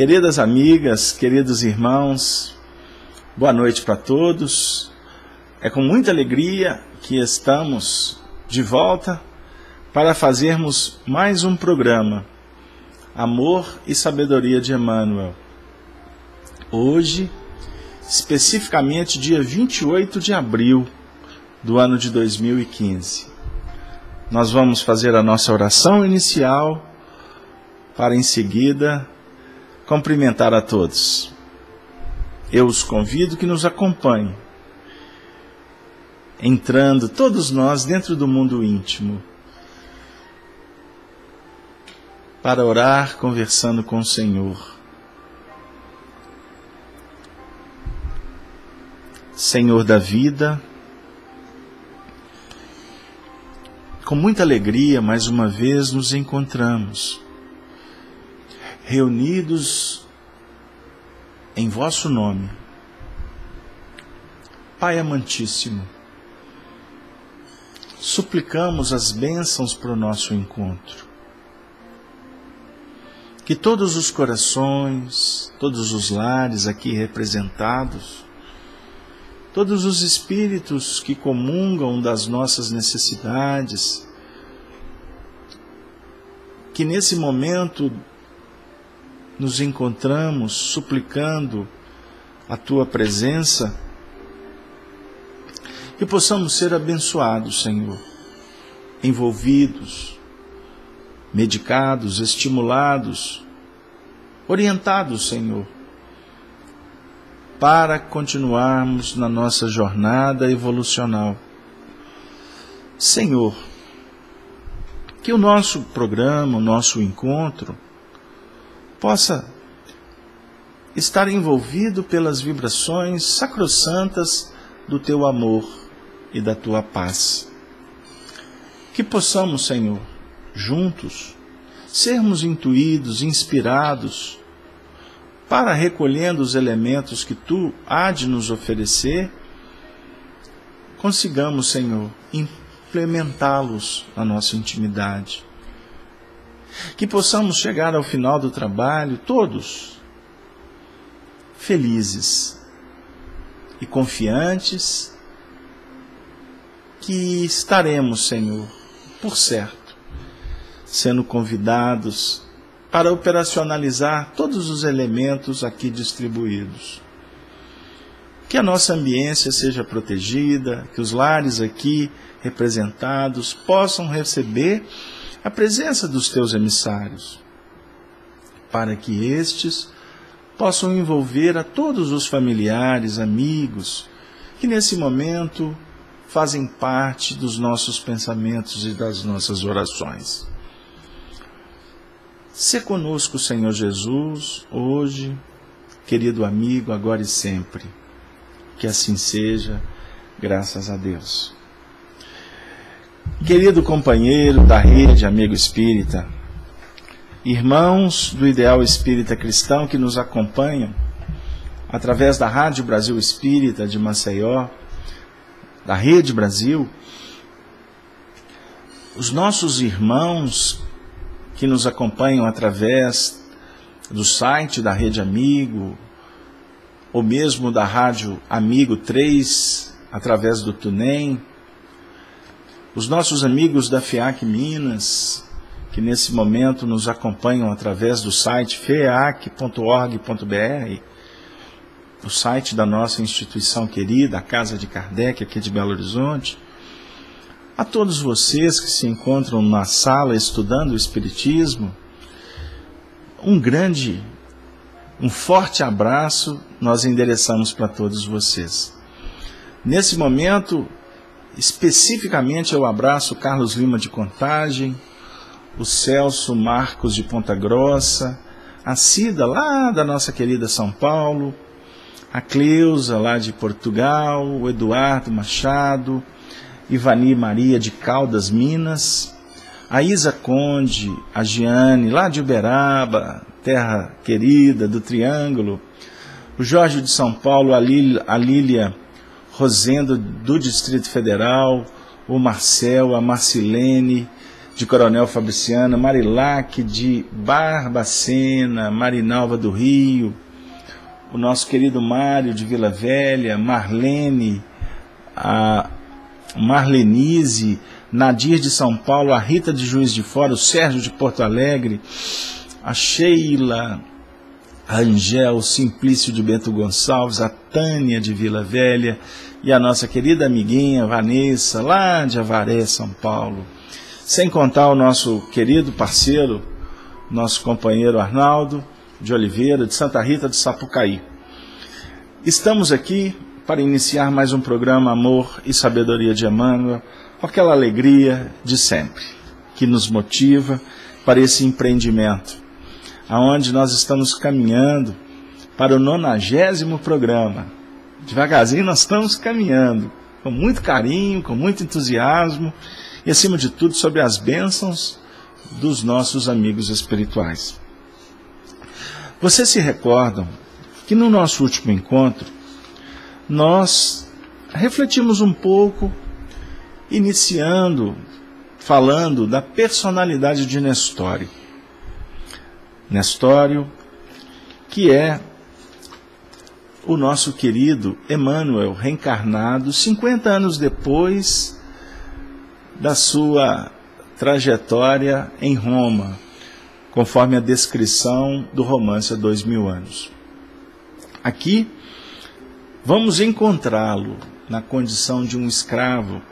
Queridas amigas, queridos irmãos, boa noite para todos. É com muita alegria que estamos de volta para fazermos mais um programa Amor e Sabedoria de Emmanuel. Hoje, especificamente dia 28 de abril do ano de 2015. Nós vamos fazer a nossa oração inicial para em seguida cumprimentar a todos. Eu os convido que nos acompanhem, entrando todos nós dentro do mundo íntimo, para orar conversando com o Senhor. Senhor da vida, com muita alegria, mais uma vez nos encontramos, reunidos em vosso nome. Pai amantíssimo, suplicamos as bênçãos para o nosso encontro. Que todos os corações, todos os lares aqui representados, todos os espíritos que comungam das nossas necessidades, que nesse momento nos encontramos suplicando a tua presença, que possamos ser abençoados, Senhor, envolvidos, medicados, estimulados, orientados, Senhor para continuarmos na nossa jornada evolucional. Senhor, que o nosso programa, o nosso encontro, possa estar envolvido pelas vibrações sacrossantas do teu amor e da tua paz. Que possamos, Senhor, juntos, sermos intuídos, inspirados, para recolhendo os elementos que tu há de nos oferecer, consigamos, Senhor, implementá-los na nossa intimidade. Que possamos chegar ao final do trabalho, todos, felizes e confiantes que estaremos, Senhor, por certo, sendo convidados para operacionalizar todos os elementos aqui distribuídos. Que a nossa ambiência seja protegida, que os lares aqui representados possam receber a presença dos teus emissários, para que estes possam envolver a todos os familiares, amigos, que nesse momento fazem parte dos nossos pensamentos e das nossas orações. Se conosco, Senhor Jesus, hoje, querido amigo, agora e sempre. Que assim seja, graças a Deus. Querido companheiro da rede Amigo Espírita, irmãos do Ideal Espírita Cristão que nos acompanham através da Rádio Brasil Espírita de Maceió, da Rede Brasil, os nossos irmãos que nos acompanham através do site da Rede Amigo, ou mesmo da Rádio Amigo 3, através do Tunem, os nossos amigos da FIAC Minas, que nesse momento nos acompanham através do site feac.org.br, o site da nossa instituição querida, a Casa de Kardec, aqui de Belo Horizonte, a todos vocês que se encontram na sala estudando o Espiritismo, um grande, um forte abraço nós endereçamos para todos vocês. Nesse momento, especificamente eu abraço Carlos Lima de Contagem, o Celso Marcos de Ponta Grossa, a Cida lá da nossa querida São Paulo, a Cleusa lá de Portugal, o Eduardo Machado, Ivani Maria de Caldas, Minas, a Isa Conde, a Giane, lá de Uberaba, terra querida do Triângulo, o Jorge de São Paulo, a Lília Rosendo do Distrito Federal, o Marcel, a Marcilene, de Coronel Fabriciana, Marilac de Barbacena, Marinalva do Rio, o nosso querido Mário de Vila Velha, Marlene, a Marlenise, Nadir de São Paulo, a Rita de Juiz de Fora, o Sérgio de Porto Alegre, a Sheila, a Angel Simplício de Bento Gonçalves, a Tânia de Vila Velha e a nossa querida amiguinha Vanessa, lá de Avaré, São Paulo. Sem contar o nosso querido parceiro, nosso companheiro Arnaldo de Oliveira, de Santa Rita de Sapucaí. Estamos aqui para iniciar mais um programa Amor e Sabedoria de Emmanuel, com aquela alegria de sempre, que nos motiva para esse empreendimento, aonde nós estamos caminhando para o nonagésimo programa. Devagarzinho nós estamos caminhando, com muito carinho, com muito entusiasmo e, acima de tudo, sobre as bênçãos dos nossos amigos espirituais. Vocês se recordam que no nosso último encontro nós refletimos um pouco, iniciando, falando da personalidade de Nestório. Nestório, que é o nosso querido Emmanuel reencarnado 50 anos depois da sua trajetória em Roma, conforme a descrição do romance há dois mil anos. Aqui vamos encontrá-lo na condição de um escravo,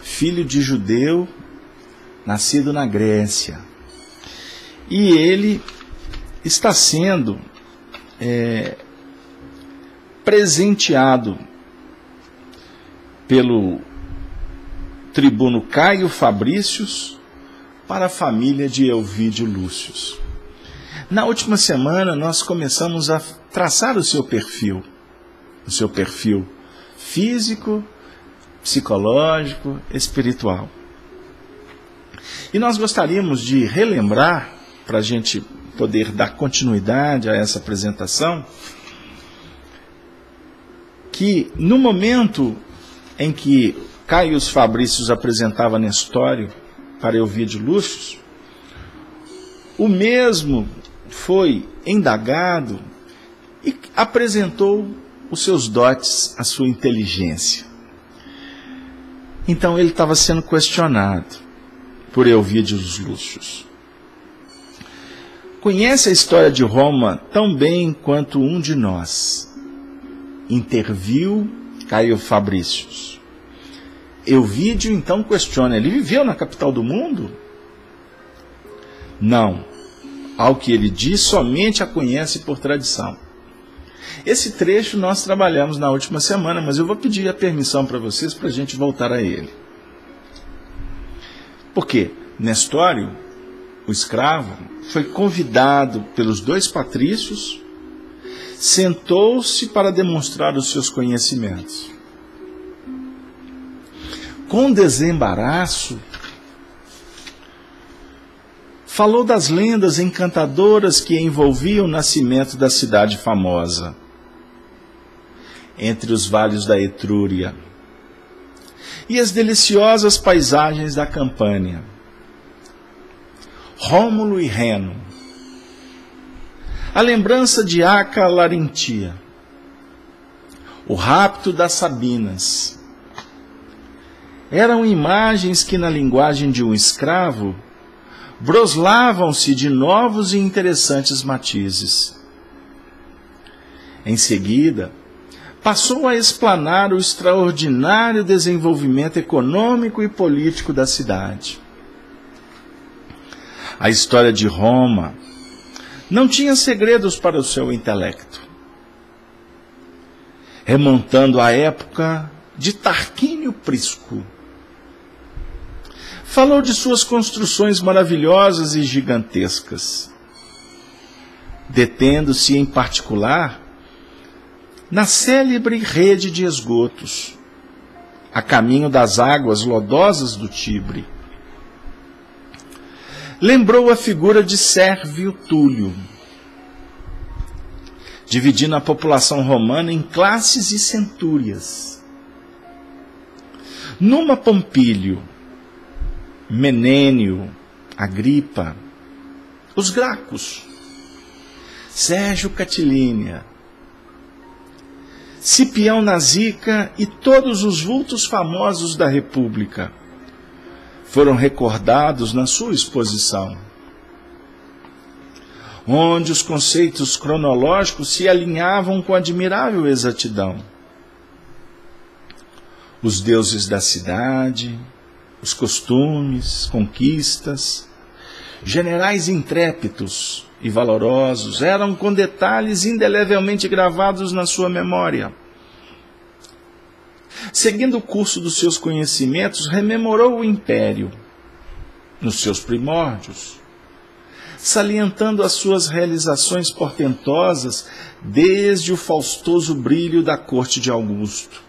filho de judeu, nascido na Grécia. E ele está sendo é, presenteado pelo tribuno Caio Fabrícios para a família de Elvídio Lúcius. Na última semana, nós começamos a traçar o seu perfil, o seu perfil físico, psicológico, espiritual. E nós gostaríamos de relembrar, para a gente poder dar continuidade a essa apresentação, que no momento em que Caio Fabrícios apresentava Nestório para Elvídio Lúcius, o mesmo foi indagado e apresentou os seus dotes, a sua inteligência. Então ele estava sendo questionado por Elvídio Lúcius. Conhece a história de Roma tão bem quanto um de nós. Interviu Caio Fabrícios. Euvídio então questiona: ele viveu na capital do mundo? Não. Ao que ele diz, somente a conhece por tradição. Esse trecho nós trabalhamos na última semana, mas eu vou pedir a permissão para vocês para a gente voltar a ele. Por quê? Nestório, o escravo, foi convidado pelos dois patrícios, sentou-se para demonstrar os seus conhecimentos. Com desembaraço, falou das lendas encantadoras que envolviam o nascimento da cidade famosa, entre os vales da Etrúria, e as deliciosas paisagens da Campânia. Rômulo e Reno, a lembrança de Aca Larentia, o rapto das Sabinas, eram imagens que, na linguagem de um escravo, broslavam-se de novos e interessantes matizes. Em seguida, passou a explanar o extraordinário desenvolvimento econômico e político da cidade. A história de Roma não tinha segredos para o seu intelecto. Remontando à época de Tarquínio Prisco, falou de suas construções maravilhosas e gigantescas, detendo-se em particular na célebre rede de esgotos, a caminho das águas lodosas do Tibre. Lembrou a figura de Sérvio Túlio, dividindo a população romana em classes e centúrias. Numa Pompílio, Menênio, Agripa, os Gracos, Sérgio Catilínia, Cipião Nazica e todos os vultos famosos da República foram recordados na sua exposição, onde os conceitos cronológicos se alinhavam com admirável exatidão. Os deuses da cidade, os costumes, conquistas, generais intrépidos, e valorosos eram com detalhes indelevelmente gravados na sua memória. Seguindo o curso dos seus conhecimentos, rememorou o império nos seus primórdios, salientando as suas realizações portentosas desde o faustoso brilho da corte de Augusto.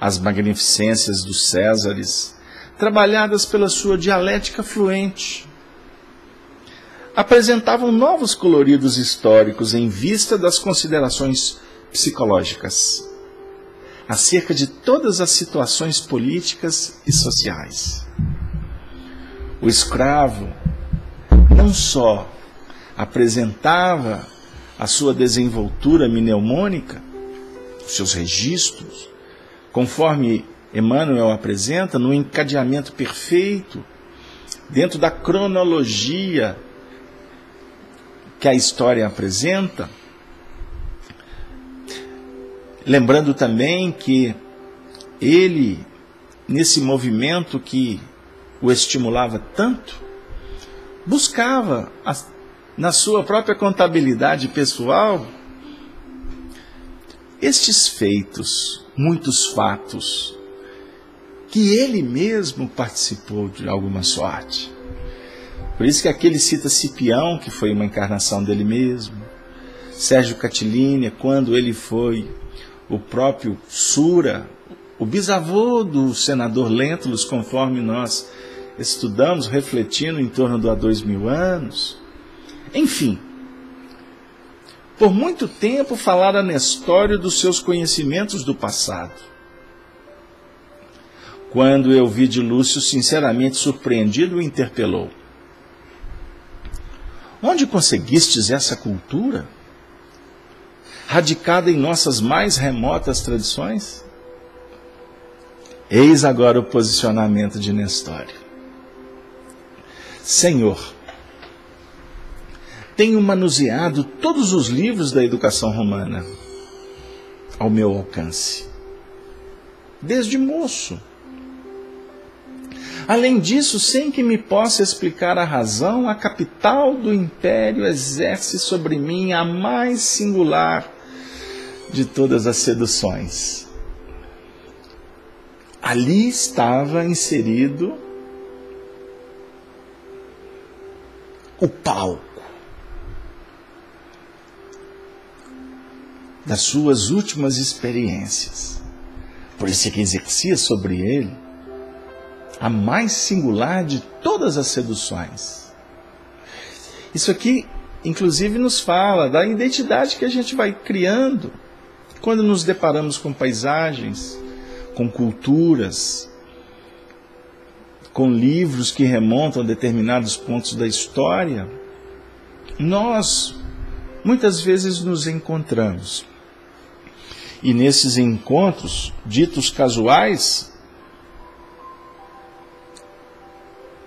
As magnificências dos Césares, trabalhadas pela sua dialética fluente, apresentavam novos coloridos históricos em vista das considerações psicológicas acerca de todas as situações políticas e sociais. O escravo não só apresentava a sua desenvoltura mnemônica, seus registros, conforme Emmanuel apresenta, no encadeamento perfeito, dentro da cronologia que a história apresenta. Lembrando também que ele, nesse movimento que o estimulava tanto, buscava a, na sua própria contabilidade pessoal estes feitos, muitos fatos, que ele mesmo participou de alguma sorte. Por isso que aqui ele cita Cipião, que foi uma encarnação dele mesmo, Sérgio Catilínia, quando ele foi o próprio Sura, o bisavô do senador Lentulus, conforme nós estudamos, refletindo em torno do há dois mil anos. Enfim, por muito tempo falara Nestório dos seus conhecimentos do passado. Quando eu vi de Lúcio sinceramente surpreendido, o interpelou. Onde conseguistes essa cultura? Radicada em nossas mais remotas tradições? Eis agora o posicionamento de Nestório. Senhor, tenho manuseado todos os livros da educação romana ao meu alcance, desde moço Além disso, sem que me possa explicar a razão, a capital do império exerce sobre mim a mais singular de todas as seduções. Ali estava inserido o palco das suas últimas experiências. Por isso é que exercia sobre ele a mais singular de todas as seduções. Isso aqui, inclusive, nos fala da identidade que a gente vai criando quando nos deparamos com paisagens, com culturas, com livros que remontam a determinados pontos da história. Nós muitas vezes nos encontramos. E nesses encontros, ditos casuais,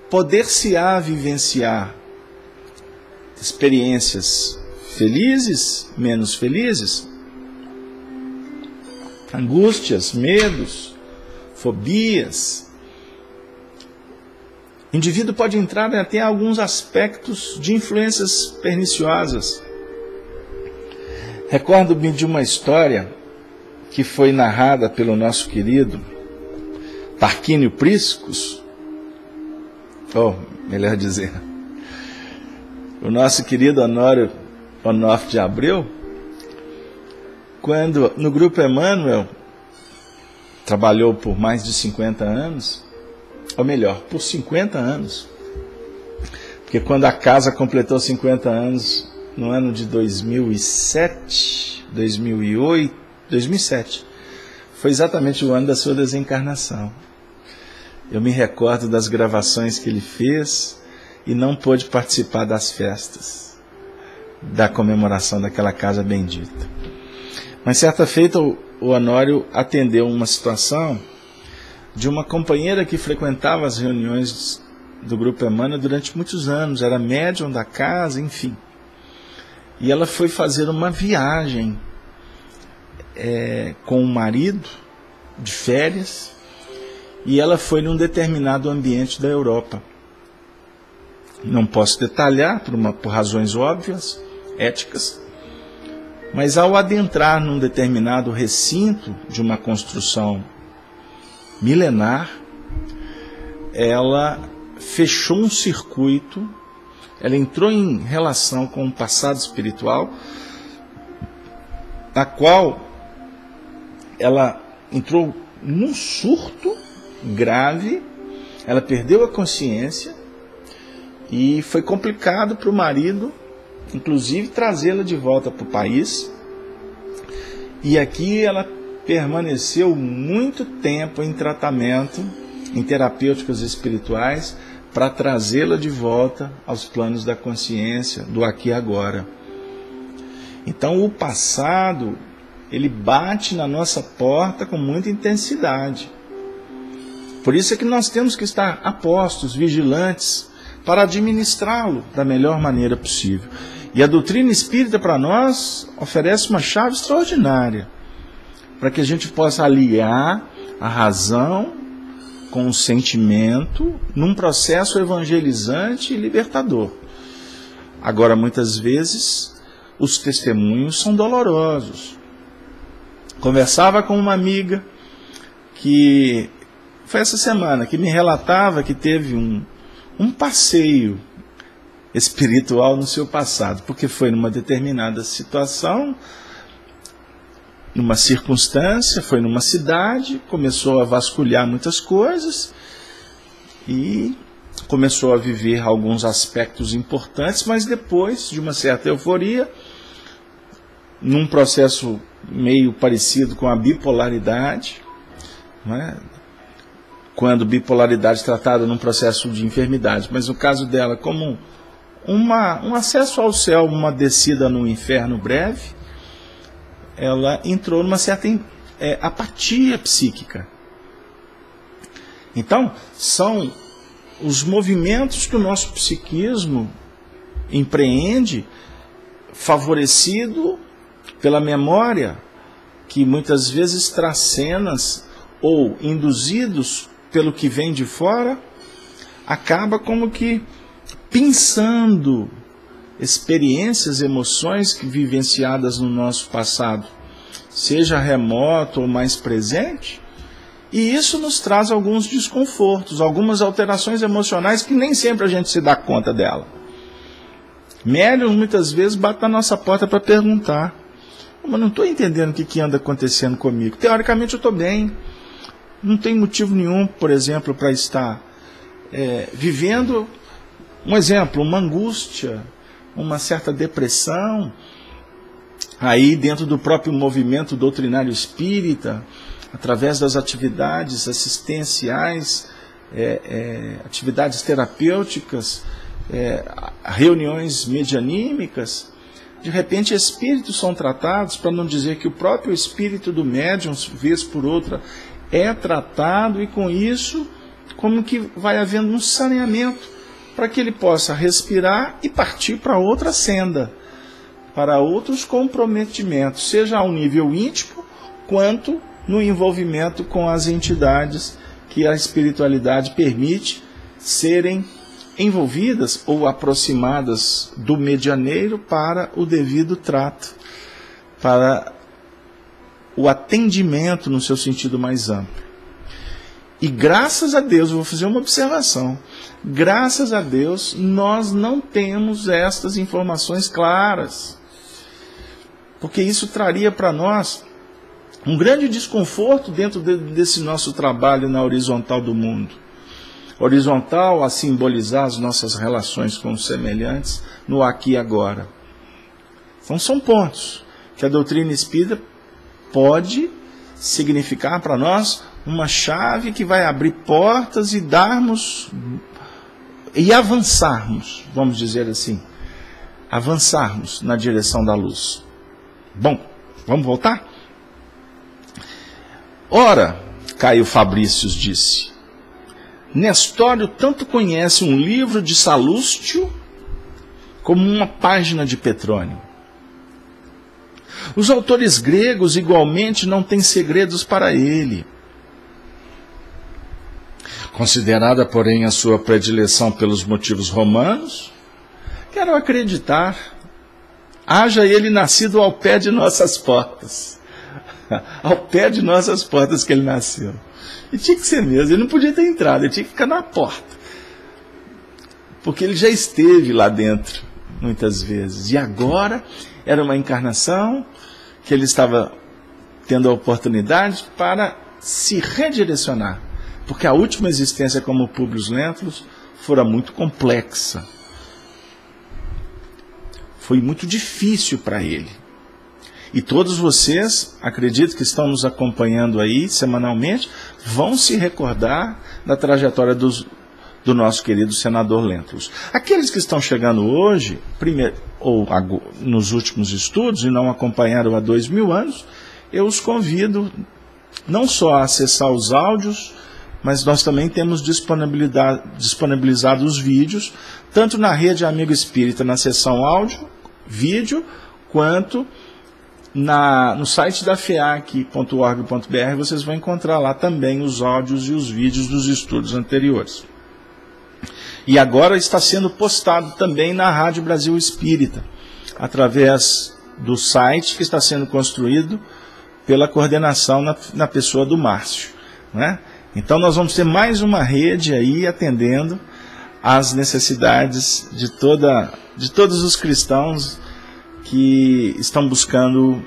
poder-se-á vivenciar experiências felizes, menos felizes, angústias, medos, fobias. O indivíduo pode entrar até alguns aspectos de influências perniciosas. Recordo-me de uma história que foi narrada pelo nosso querido Tarquínio Priscus, ou melhor dizer, o nosso querido Honório Onofre de Abreu, quando no Grupo Emmanuel trabalhou por mais de 50 anos, ou melhor, por 50 anos, porque quando a casa completou 50 anos, no ano de 2007, 2008, 2007, foi exatamente o ano da sua desencarnação. eu me recordo das gravações que ele fez e não pôde participar das festas da comemoração daquela casa bendita. Mas certa feita o, o Honório atendeu uma situação de uma companheira que frequentava as reuniões do Grupo Emmanuel durante muitos anos, era médium da casa, enfim. E ela foi fazer uma viagem é, com o marido de férias e ela foi num determinado ambiente da Europa. Não posso detalhar por, uma, por razões óbvias, éticas, mas ao adentrar num determinado recinto de uma construção milenar, ela fechou um circuito, ela entrou em relação com o passado espiritual, a qual ela entrou num surto grave, ela perdeu a consciência e foi complicado para o marido, inclusive, trazê-la de volta para o país. E aqui ela permaneceu muito tempo em tratamento, em terapêuticas espirituais, para trazê-la de volta aos planos da consciência, do aqui e agora. Então, o passado, ele bate na nossa porta com muita intensidade. Por isso é que nós temos que estar apostos, vigilantes, para administrá-lo da melhor maneira possível. E a doutrina espírita para nós oferece uma chave extraordinária para que a gente possa aliar a razão com o sentimento num processo evangelizante e libertador. Agora, muitas vezes, os testemunhos são dolorosos. Conversava com uma amiga que foi essa semana que me relatava que teve um, um passeio espiritual no seu passado, porque foi numa determinada situação, numa circunstância, foi numa cidade, começou a vasculhar muitas coisas e começou a viver alguns aspectos importantes, mas depois de uma certa euforia, num processo meio parecido com a bipolaridade, é? quando bipolaridade tratada num processo de enfermidade, mas no caso dela, como uma, um acesso ao céu, uma descida no inferno breve, ela entrou numa certa é, apatia psíquica. Então, são os movimentos que o nosso psiquismo empreende, favorecido pela memória, que muitas vezes traz cenas ou induzidos pelo que vem de fora, acaba como que pensando experiências, emoções vivenciadas no nosso passado, seja remoto ou mais presente, e isso nos traz alguns desconfortos, algumas alterações emocionais que nem sempre a gente se dá conta dela. Médios muitas vezes batem na nossa porta para perguntar, mas não estou entendendo o que, que anda acontecendo comigo. Teoricamente eu estou bem, não tem motivo nenhum, por exemplo, para estar é, vivendo, um exemplo, uma angústia, uma certa depressão, aí dentro do próprio movimento doutrinário espírita, através das atividades assistenciais, é, é, atividades terapêuticas, é, reuniões medianímicas, de repente espíritos são tratados, para não dizer que o próprio espírito do médium, vez por outra, é tratado e com isso, como que vai havendo um saneamento para que ele possa respirar e partir para outra senda, para outros comprometimentos, seja ao nível íntimo quanto no envolvimento com as entidades que a espiritualidade permite serem envolvidas ou aproximadas do medianeiro para o devido trato, para o atendimento no seu sentido mais amplo. E graças a Deus, eu vou fazer uma observação. Graças a Deus, nós não temos estas informações claras. Porque isso traria para nós um grande desconforto dentro de, desse nosso trabalho na horizontal do mundo. Horizontal a simbolizar as nossas relações com os semelhantes no aqui e agora. Então são pontos que a doutrina espírita pode significar para nós uma chave que vai abrir portas e darmos e avançarmos, vamos dizer assim, avançarmos na direção da luz. Bom, vamos voltar? Ora, Caio Fabrícios disse, Nestório tanto conhece um livro de Salústio como uma página de Petrônio. Os autores gregos, igualmente, não têm segredos para ele. Considerada, porém, a sua predileção pelos motivos romanos, quero acreditar, haja ele nascido ao pé de nossas portas. ao pé de nossas portas que ele nasceu. E tinha que ser mesmo, ele não podia ter entrado, ele tinha que ficar na porta. Porque ele já esteve lá dentro, muitas vezes. E agora era uma encarnação que ele estava tendo a oportunidade para se redirecionar porque a última existência como Publio Lentulus fora muito complexa. Foi muito difícil para ele. E todos vocês, acredito que estão nos acompanhando aí semanalmente, vão se recordar da trajetória dos, do nosso querido senador Lentulus. Aqueles que estão chegando hoje, primeiro, ou nos últimos estudos, e não acompanharam há dois mil anos, eu os convido não só a acessar os áudios, mas nós também temos disponibilizado os vídeos, tanto na rede Amigo Espírita, na seção áudio, vídeo, quanto na, no site da feac.org.br, vocês vão encontrar lá também os áudios e os vídeos dos estudos anteriores. E agora está sendo postado também na Rádio Brasil Espírita, através do site que está sendo construído pela coordenação na, na pessoa do Márcio. Né? Então nós vamos ter mais uma rede aí atendendo às necessidades de toda de todos os cristãos que estão buscando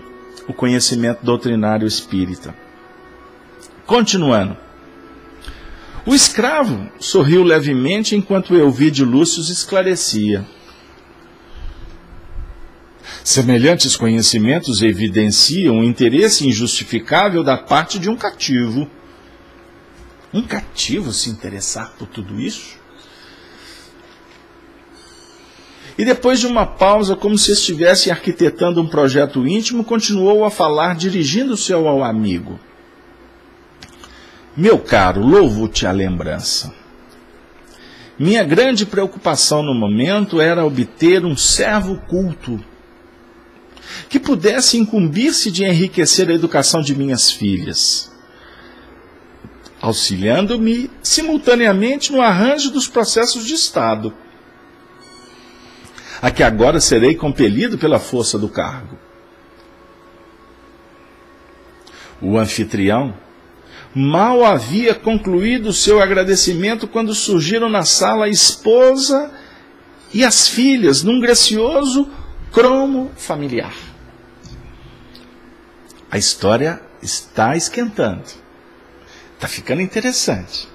o conhecimento doutrinário espírita. Continuando. O escravo sorriu levemente enquanto Elvídio Lúcio esclarecia. Semelhantes conhecimentos evidenciam o interesse injustificável da parte de um cativo um cativo se interessar por tudo isso? E depois de uma pausa, como se estivesse arquitetando um projeto íntimo, continuou a falar, dirigindo-se ao amigo. Meu caro, louvo-te a lembrança. Minha grande preocupação no momento era obter um servo culto que pudesse incumbir-se de enriquecer a educação de minhas filhas auxiliando-me simultaneamente no arranjo dos processos de Estado, a que agora serei compelido pela força do cargo. O anfitrião mal havia concluído seu agradecimento quando surgiram na sala a esposa e as filhas num gracioso cromo familiar. A história está esquentando. Está ficando interessante.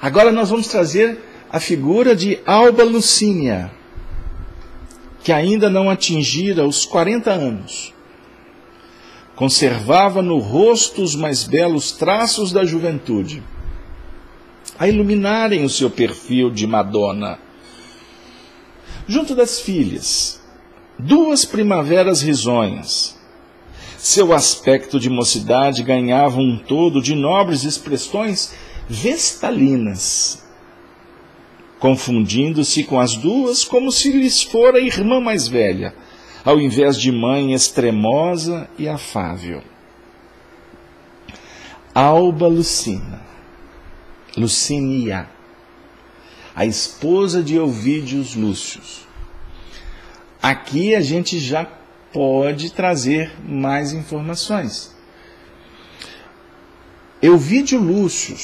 Agora nós vamos trazer a figura de Alba Lucínia, que ainda não atingira os 40 anos. Conservava no rosto os mais belos traços da juventude, a iluminarem o seu perfil de Madonna. Junto das filhas, duas primaveras risonhas, seu aspecto de mocidade ganhava um todo de nobres expressões vestalinas, confundindo-se com as duas como se lhes fora irmã mais velha, ao invés de mãe extremosa e afável. Alba Lucina, Lucinia, a esposa de Ovídios Lúcius. Aqui a gente já pode trazer mais informações. Euvídio Lúcio,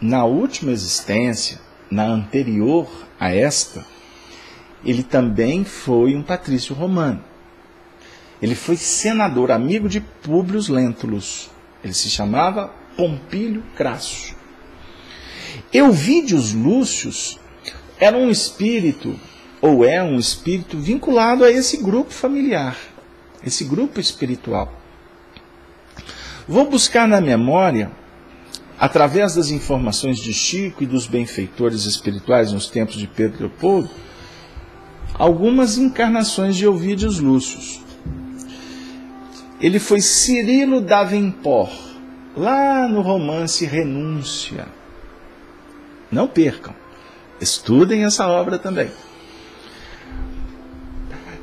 na última existência, na anterior a esta, ele também foi um patrício romano. Ele foi senador, amigo de Públio Lentulus. Ele se chamava Pompílio Crasso. Euvídios Lúcius era um espírito ou é um espírito vinculado a esse grupo familiar, esse grupo espiritual. Vou buscar na memória, através das informações de Chico e dos benfeitores espirituais nos tempos de Pedro Leopoldo, algumas encarnações de Ovídios Lúcius. Ele foi Cirilo Davenport, lá no romance Renúncia. Não percam, estudem essa obra também.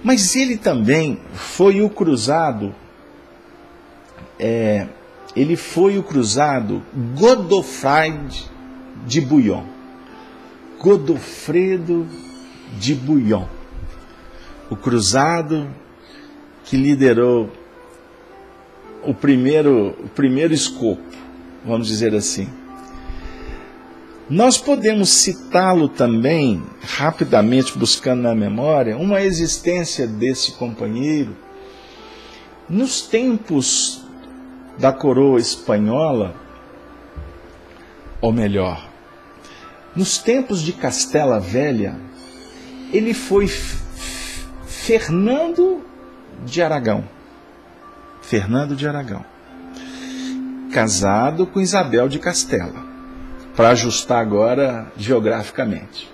Mas ele também foi o cruzado, é, ele foi o cruzado Godofredo de Bouillon. Godofredo de Bouillon. O cruzado que liderou o primeiro, o primeiro escopo, vamos dizer assim. Nós podemos citá-lo também, rapidamente buscando na memória, uma existência desse companheiro nos tempos da coroa espanhola, ou melhor, nos tempos de Castela Velha, ele foi Fernando de Aragão. Fernando de Aragão. Casado com Isabel de Castela. Para ajustar agora geograficamente.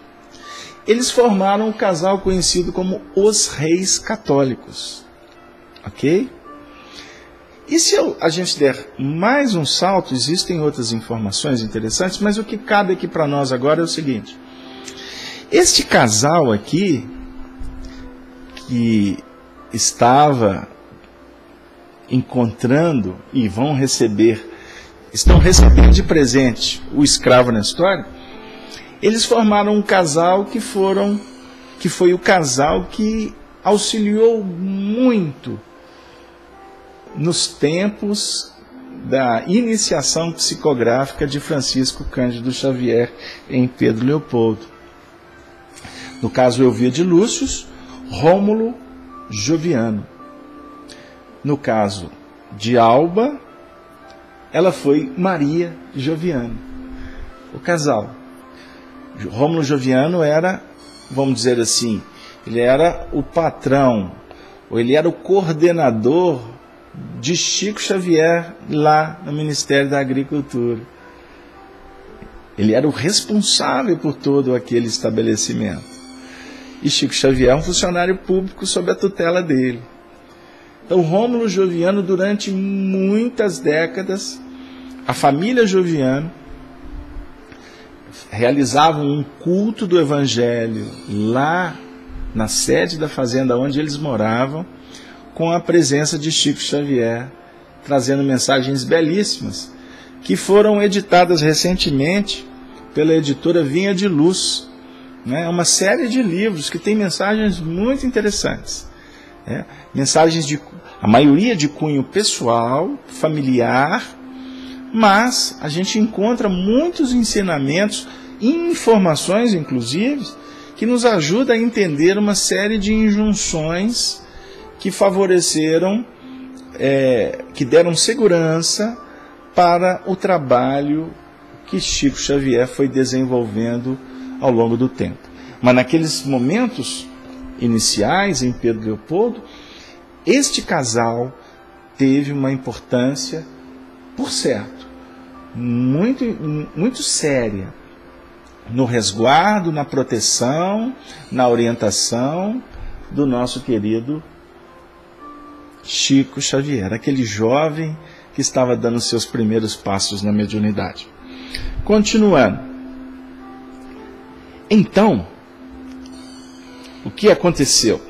Eles formaram um casal conhecido como os Reis Católicos. Ok? E se eu, a gente der mais um salto, existem outras informações interessantes, mas o que cabe aqui para nós agora é o seguinte: este casal aqui, que estava encontrando e vão receber, estão recebendo de presente o escravo na história, eles formaram um casal que foram, que foi o casal que auxiliou muito nos tempos da iniciação psicográfica de Francisco Cândido Xavier em Pedro Leopoldo. No caso Elvia de Lúcius, Rômulo Joviano. No caso de Alba, ela foi Maria Joviano. O casal. Rômulo Joviano era, vamos dizer assim, ele era o patrão, ou ele era o coordenador de Chico Xavier lá no Ministério da Agricultura. Ele era o responsável por todo aquele estabelecimento. E Chico Xavier é um funcionário público sob a tutela dele. Então, Rômulo Joviano, durante muitas décadas, a família Joviano realizava um culto do Evangelho lá na sede da fazenda onde eles moravam, com a presença de Chico Xavier, trazendo mensagens belíssimas, que foram editadas recentemente pela editora Vinha de Luz. Né? Uma série de livros que tem mensagens muito interessantes. Né? Mensagens de a maioria de cunho pessoal, familiar, mas a gente encontra muitos ensinamentos, informações inclusive, que nos ajudam a entender uma série de injunções que favoreceram, é, que deram segurança para o trabalho que Chico Xavier foi desenvolvendo ao longo do tempo. Mas naqueles momentos iniciais em Pedro Leopoldo, este casal teve uma importância, por certo, muito, muito séria no resguardo, na proteção, na orientação do nosso querido Chico Xavier, aquele jovem que estava dando seus primeiros passos na mediunidade. Continuando. Então, o que aconteceu?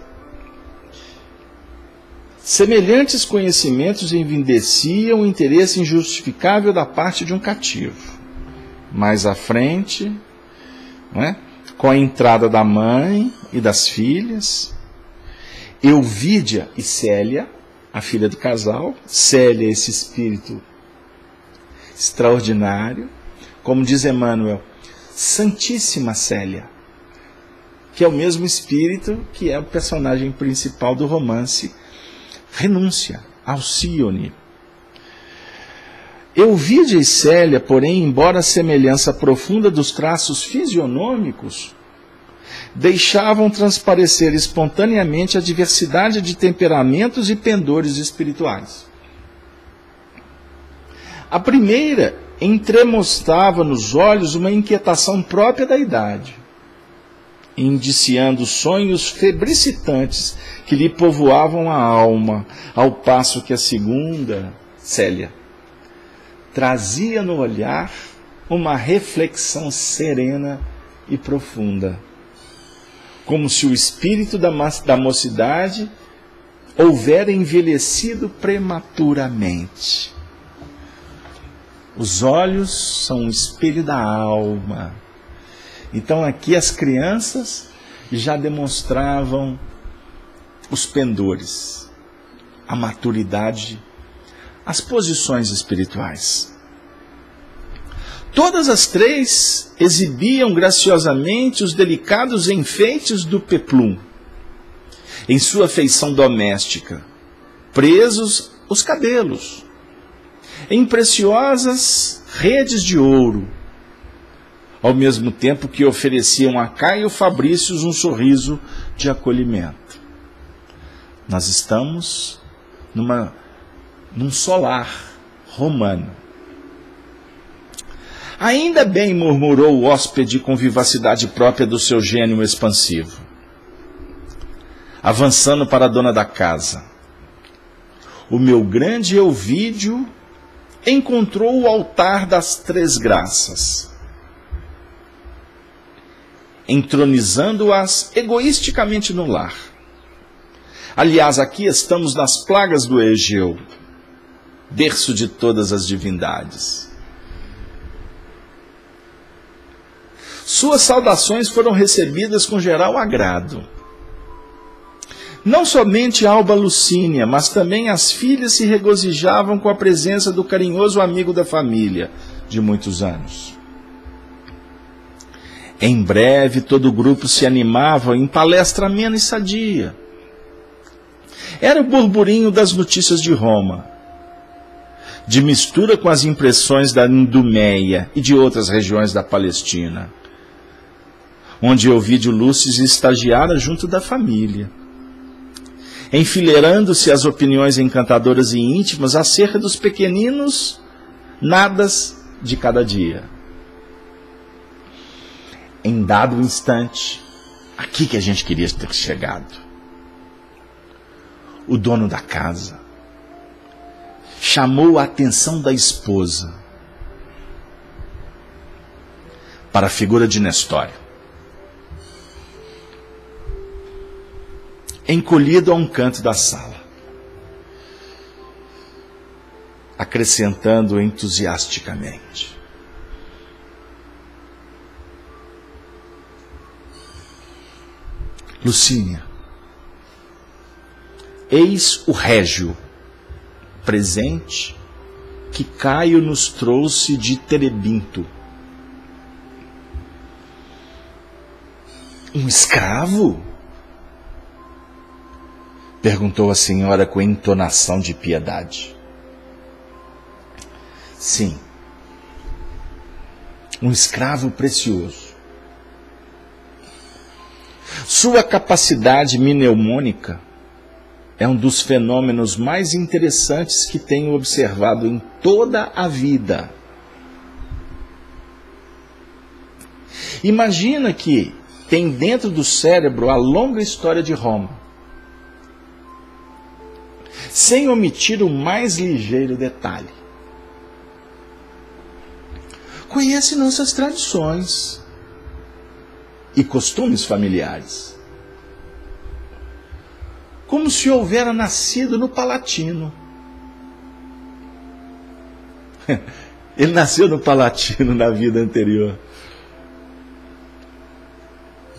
Semelhantes conhecimentos evidenciam o interesse injustificável da parte de um cativo. Mais à frente, é? com a entrada da mãe e das filhas, Euvídia e Célia, a filha do casal, Célia, esse espírito extraordinário, como diz Emmanuel, Santíssima Célia, que é o mesmo espírito que é o personagem principal do romance Renúncia, Alcione. Euvídia e Célia, porém, embora a semelhança profunda dos traços fisionômicos, deixavam transparecer espontaneamente a diversidade de temperamentos e pendores espirituais. A primeira entremostrava nos olhos uma inquietação própria da idade, indiciando sonhos febricitantes que lhe povoavam a alma, ao passo que a segunda, Célia, trazia no olhar uma reflexão serena e profunda, como se o espírito da, da mocidade houvera envelhecido prematuramente. Os olhos são o espelho da alma. Então aqui as crianças já demonstravam os pendores, a maturidade, as posições espirituais. Todas as três exibiam graciosamente os delicados enfeites do peplum, em sua feição doméstica, presos os cabelos, em preciosas redes de ouro, ao mesmo tempo que ofereciam a Caio Fabrícios um sorriso de acolhimento. Nós estamos numa, num solar romano. Ainda bem, murmurou o hóspede com vivacidade própria do seu gênio expansivo, avançando para a dona da casa. O meu grande Euvídio encontrou o altar das três graças, entronizando-as egoisticamente no lar. Aliás, aqui estamos nas plagas do Egeu, berço de todas as divindades. Suas saudações foram recebidas com geral agrado. Não somente Alba Lucínia, mas também as filhas se regozijavam com a presença do carinhoso amigo da família de muitos anos. Em breve, todo o grupo se animava em palestra amena e sadia. Era o burburinho das notícias de Roma, de mistura com as impressões da Idumeia e de outras regiões da Palestina, onde Ovídio Lúcio estagiara junto da família enfileirando-se as opiniões encantadoras e íntimas acerca dos pequeninos nadas de cada dia. Em dado instante, aqui que a gente queria ter chegado, o dono da casa chamou a atenção da esposa para a figura de Nestório. encolhido a um canto da sala, acrescentando entusiasticamente. Lucínia, eis o régio presente que Caio nos trouxe de Terebinto. Um escravo? Perguntou a senhora com entonação de piedade. Sim, um escravo precioso. Sua capacidade mnemônica é um dos fenômenos mais interessantes que tenho observado em toda a vida. Imagina que tem dentro do cérebro a longa história de Roma sem omitir o mais ligeiro detalhe. Conhece nossas tradições e costumes familiares. Como se houvera nascido no Palatino. Ele nasceu no Palatino na vida anterior.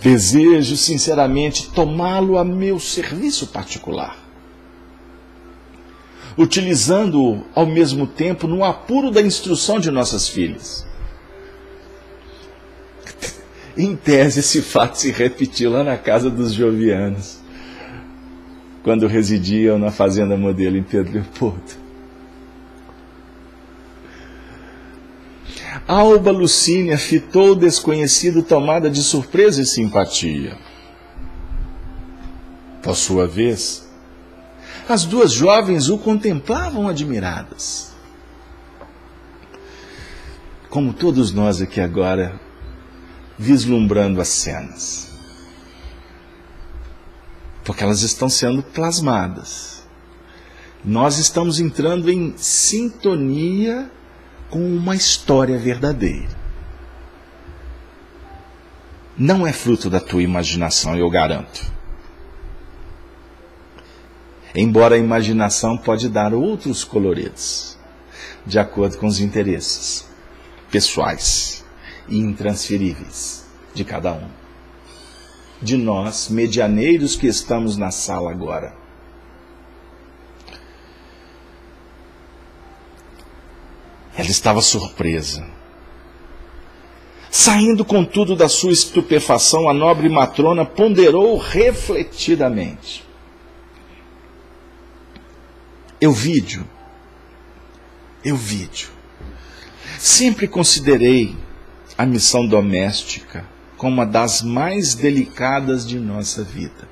Desejo sinceramente tomá-lo a meu serviço particular utilizando-o ao mesmo tempo no apuro da instrução de nossas filhas. Em tese, esse fato se repetiu lá na casa dos Jovianos, quando residiam na fazenda modelo em Pedro Leopoldo. Alba Lucínia fitou o desconhecido tomada de surpresa e simpatia. Por sua vez, as duas jovens o contemplavam admiradas. como todos nós aqui agora, vislumbrando as cenas. Porque elas estão sendo plasmadas. Nós estamos entrando em sintonia com uma história verdadeira. Não é fruto da tua imaginação, eu garanto. Embora a imaginação pode dar outros coloridos, de acordo com os interesses pessoais e intransferíveis de cada um. De nós, medianeiros que estamos na sala agora. Ela estava surpresa. Saindo, contudo, da sua estupefação, a nobre matrona ponderou refletidamente. Eu vídeo. Eu vídeo. Sempre considerei a missão doméstica como uma das mais delicadas de nossa vida.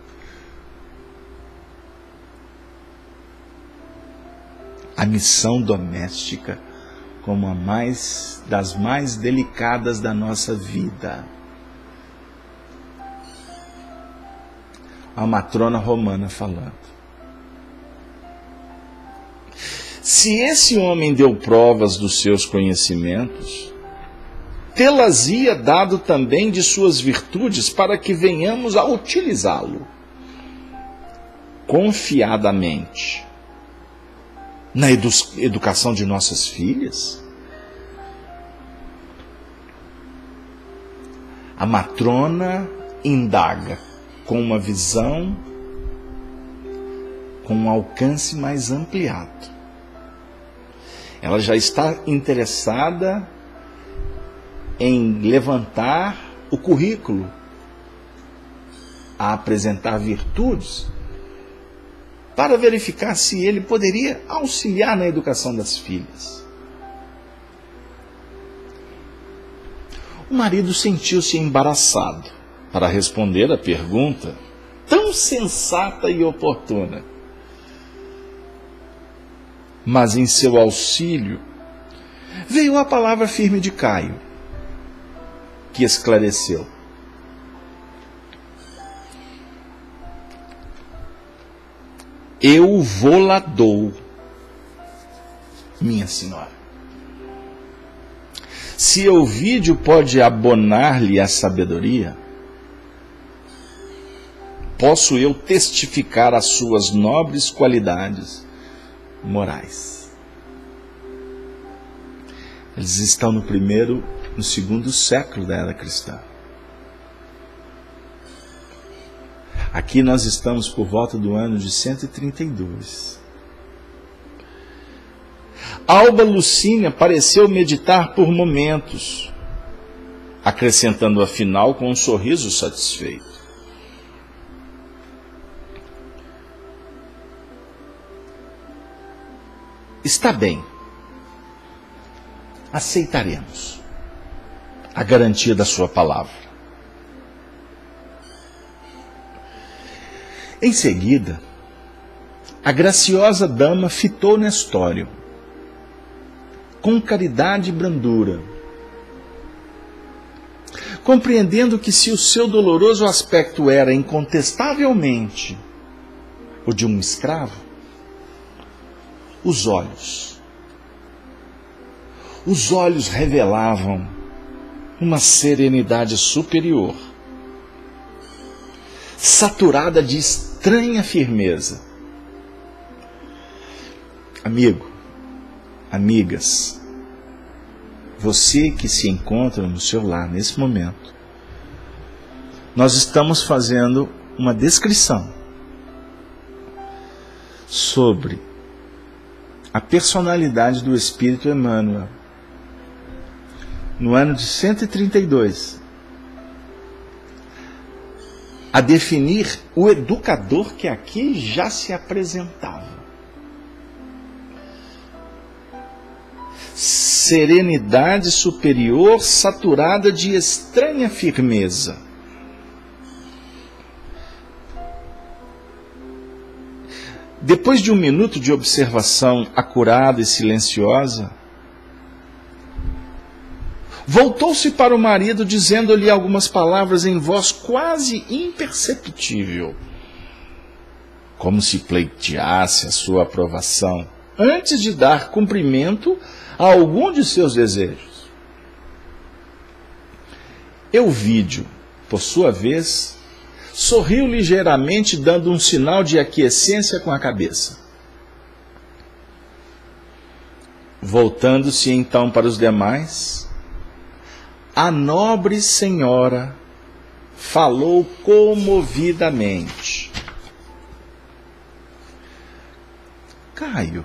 A missão doméstica como a mais das mais delicadas da nossa vida. A matrona romana falando. Se esse homem deu provas dos seus conhecimentos, tê-las ia dado também de suas virtudes para que venhamos a utilizá-lo confiadamente na edu educação de nossas filhas? A matrona indaga com uma visão, com um alcance mais ampliado. Ela já está interessada em levantar o currículo, a apresentar virtudes para verificar se ele poderia auxiliar na educação das filhas. O marido sentiu-se embaraçado para responder a pergunta tão sensata e oportuna. Mas em seu auxílio veio a palavra firme de Caio, que esclareceu. eu vou-la dou, minha senhora. Se o vídeo pode abonar-lhe a sabedoria, posso eu testificar as suas nobres qualidades morais. Eles estão no primeiro, no segundo século da era cristã. Aqui nós estamos por volta do ano de 132. Alba Lucínia pareceu meditar por momentos, acrescentando afinal com um sorriso satisfeito. Está bem, aceitaremos a garantia da sua palavra. Em seguida, a graciosa dama fitou Nestório, com caridade e brandura, compreendendo que se o seu doloroso aspecto era incontestavelmente o de um escravo, os olhos, os olhos revelavam uma serenidade superior, saturada de estranha firmeza. Amigo, amigas, você que se encontra no seu lar nesse momento, nós estamos fazendo uma descrição sobre a personalidade do Espírito Emmanuel no ano de 132 a definir o educador que aqui já se apresentava. Serenidade superior saturada de estranha firmeza. Depois de um minuto de observação acurada e silenciosa, Voltou-se para o marido, dizendo-lhe algumas palavras em voz quase imperceptível, como se pleiteasse a sua aprovação, antes de dar cumprimento a algum de seus desejos. Euvídio, por sua vez, sorriu ligeiramente, dando um sinal de aquiescência com a cabeça. Voltando-se então para os demais, a nobre senhora falou comovidamente. Caio,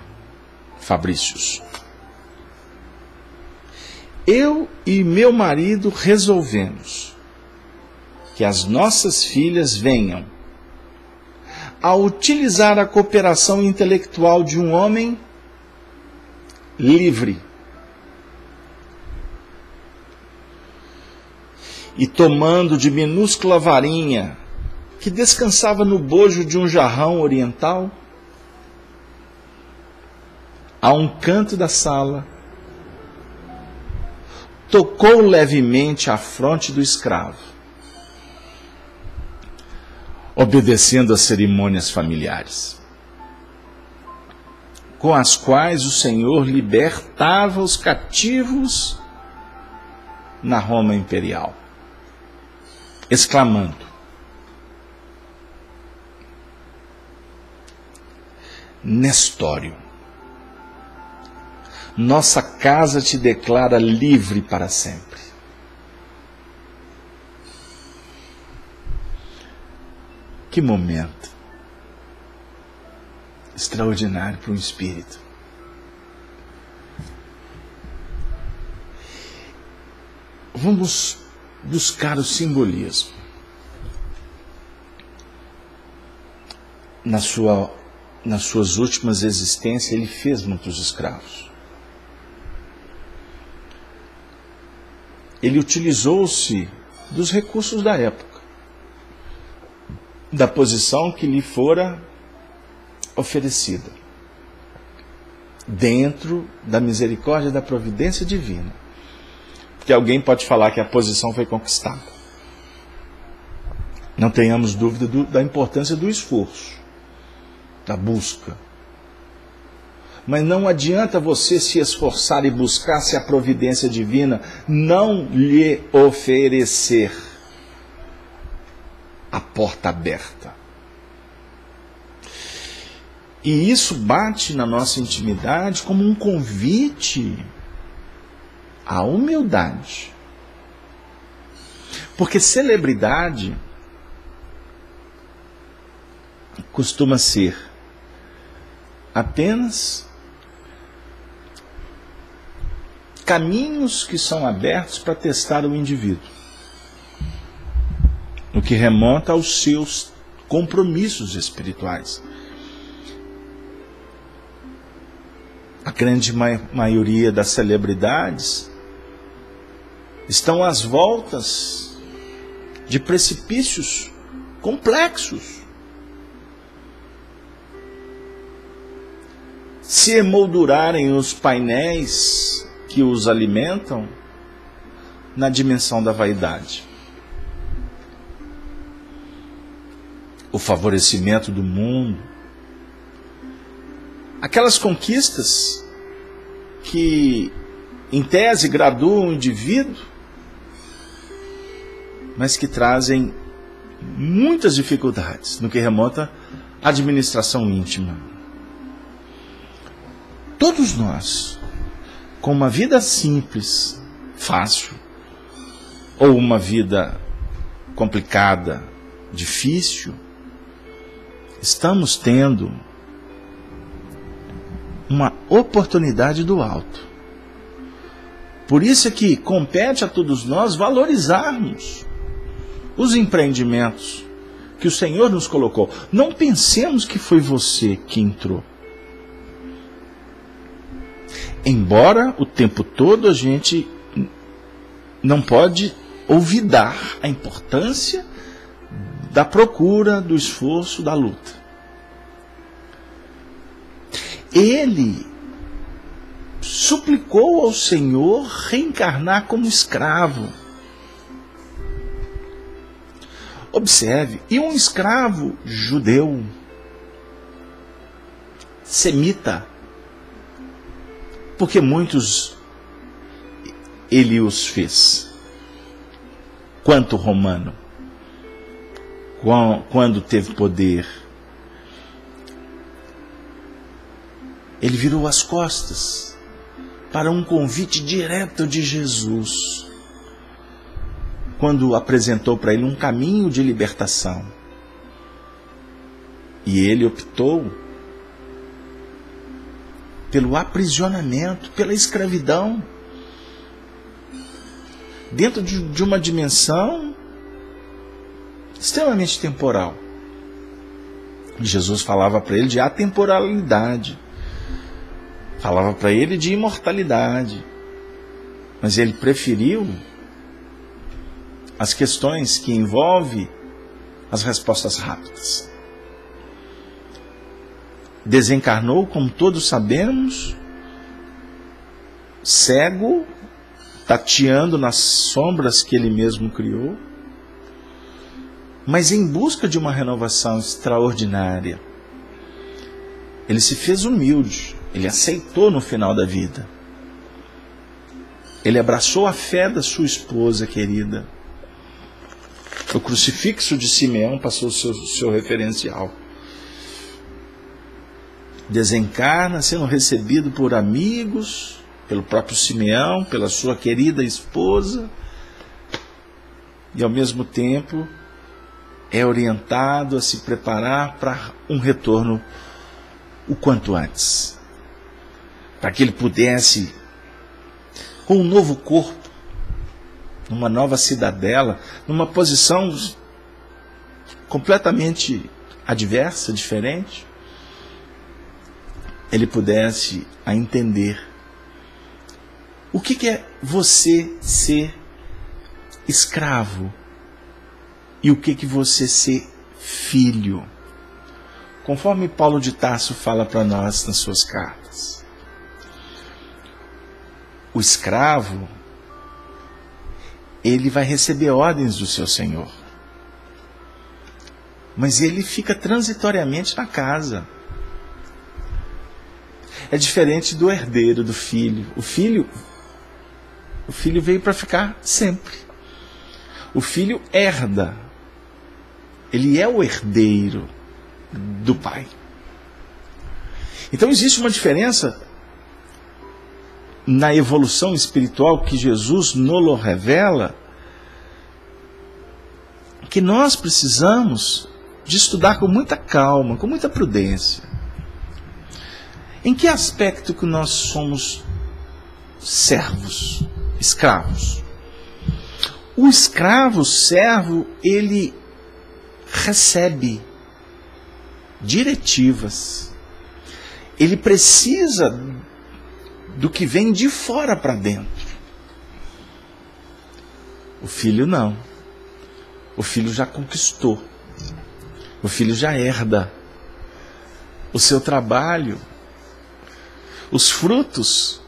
Fabrícios, eu e meu marido resolvemos que as nossas filhas venham a utilizar a cooperação intelectual de um homem livre. E tomando de minúscula varinha, que descansava no bojo de um jarrão oriental, a um canto da sala, tocou levemente a fronte do escravo, obedecendo às cerimônias familiares com as quais o Senhor libertava os cativos na Roma imperial, exclamando: Nestório, nossa casa te declara livre para sempre. Que momento extraordinário para um espírito. Vamos buscar o simbolismo. Na sua, nas suas últimas existências, ele fez muitos escravos. Ele utilizou-se dos recursos da época, da posição que lhe fora oferecida dentro da misericórdia da providência divina. Porque alguém pode falar que a posição foi conquistada. Não tenhamos dúvida do, da importância do esforço, da busca. Mas não adianta você se esforçar e buscar se a providência divina não lhe oferecer a porta aberta. E isso bate na nossa intimidade como um convite à humildade. Porque celebridade costuma ser apenas caminhos que são abertos para testar o indivíduo, no que remonta aos seus compromissos espirituais. a grande maioria das celebridades estão às voltas de precipícios complexos. Se emoldurarem os painéis que os alimentam na dimensão da vaidade. O favorecimento do mundo, aquelas conquistas que, em tese, graduam o indivíduo, mas que trazem muitas dificuldades no que remonta à administração íntima. Todos nós, com uma vida simples, fácil, ou uma vida complicada, difícil, estamos tendo uma oportunidade do alto. Por isso é que compete a todos nós valorizarmos os empreendimentos que o Senhor nos colocou. Não pensemos que foi você que entrou. Embora o tempo todo a gente não pode olvidar a importância da procura, do esforço, da luta ele suplicou ao Senhor reencarnar como escravo. Observe, e um escravo judeu, semita, porque muitos ele os fez. Quanto romano, quando teve poder, ele virou as costas para um convite direto de Jesus, quando apresentou para ele um caminho de libertação. E ele optou pelo aprisionamento, pela escravidão, dentro de, uma dimensão extremamente temporal. Jesus falava para ele de atemporalidade, falava para ele de imortalidade, mas ele preferiu as questões que envolvem as respostas rápidas desencarnou, como todos sabemos, cego, tateando nas sombras que ele mesmo criou, mas em busca de uma renovação extraordinária. Ele se fez humilde, ele aceitou no final da vida. Ele abraçou a fé da sua esposa querida. O crucifixo de Simeão passou seu, seu referencial. Desencarna sendo recebido por amigos, pelo próprio Simeão, pela sua querida esposa, e ao mesmo tempo é orientado a se preparar para um retorno o quanto antes, para que ele pudesse, com um novo corpo, numa nova cidadela, numa posição completamente adversa, diferente, ele pudesse a entender o que, que é você ser escravo e o que, que você ser filho. Conforme Paulo de Tarso fala para nós nas suas cartas. O escravo, ele vai receber ordens do seu senhor. Mas ele fica transitoriamente na casa é diferente do herdeiro, do filho. O filho, o filho veio para ficar sempre. O filho herda. Ele é o herdeiro do pai. Então existe uma diferença na evolução espiritual que Jesus nolo revela, que nós precisamos de estudar com muita calma, com muita prudência. Em que aspecto que nós somos servos, escravos? O escravo, servo, ele recebe diretivas. Ele precisa do que vem de fora para dentro. O filho não. O filho já conquistou. O filho já herda. O seu trabalho os frutos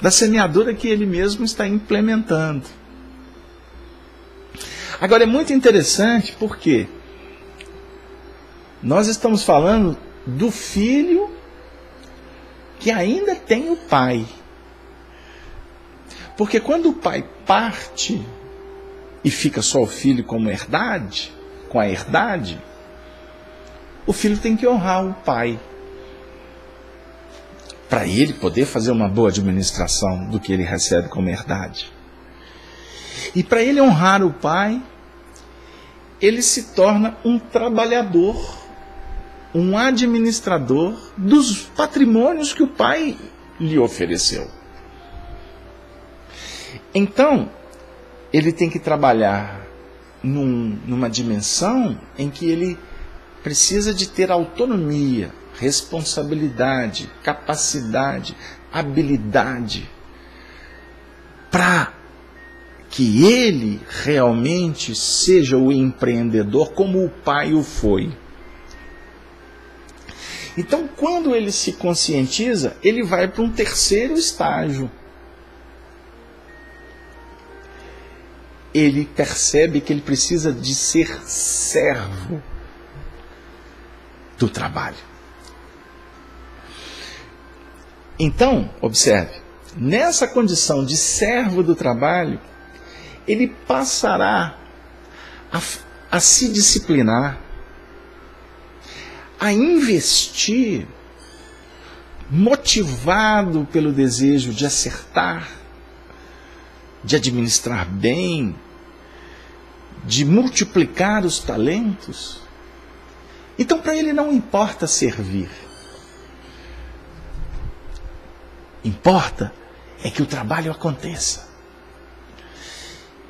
da semeadura que ele mesmo está implementando. Agora é muito interessante porque nós estamos falando do filho que ainda tem o pai. Porque quando o pai parte e fica só o filho como herdade, com a herdade, o filho tem que honrar o pai para ele poder fazer uma boa administração do que ele recebe como herdade. E para ele honrar o pai, ele se torna um trabalhador, um administrador dos patrimônios que o pai lhe ofereceu. Então, ele tem que trabalhar num, numa dimensão em que ele precisa de ter autonomia, responsabilidade, capacidade, habilidade para que ele realmente seja o empreendedor como o pai o foi. Então, quando ele se conscientiza, ele vai para um terceiro estágio. Ele percebe que ele precisa de ser servo do trabalho. Então, observe, nessa condição de servo do trabalho, ele passará a, a se disciplinar, a investir, motivado pelo desejo de acertar, de administrar bem, de multiplicar os talentos. Então, para ele não importa servir. Importa é que o trabalho aconteça.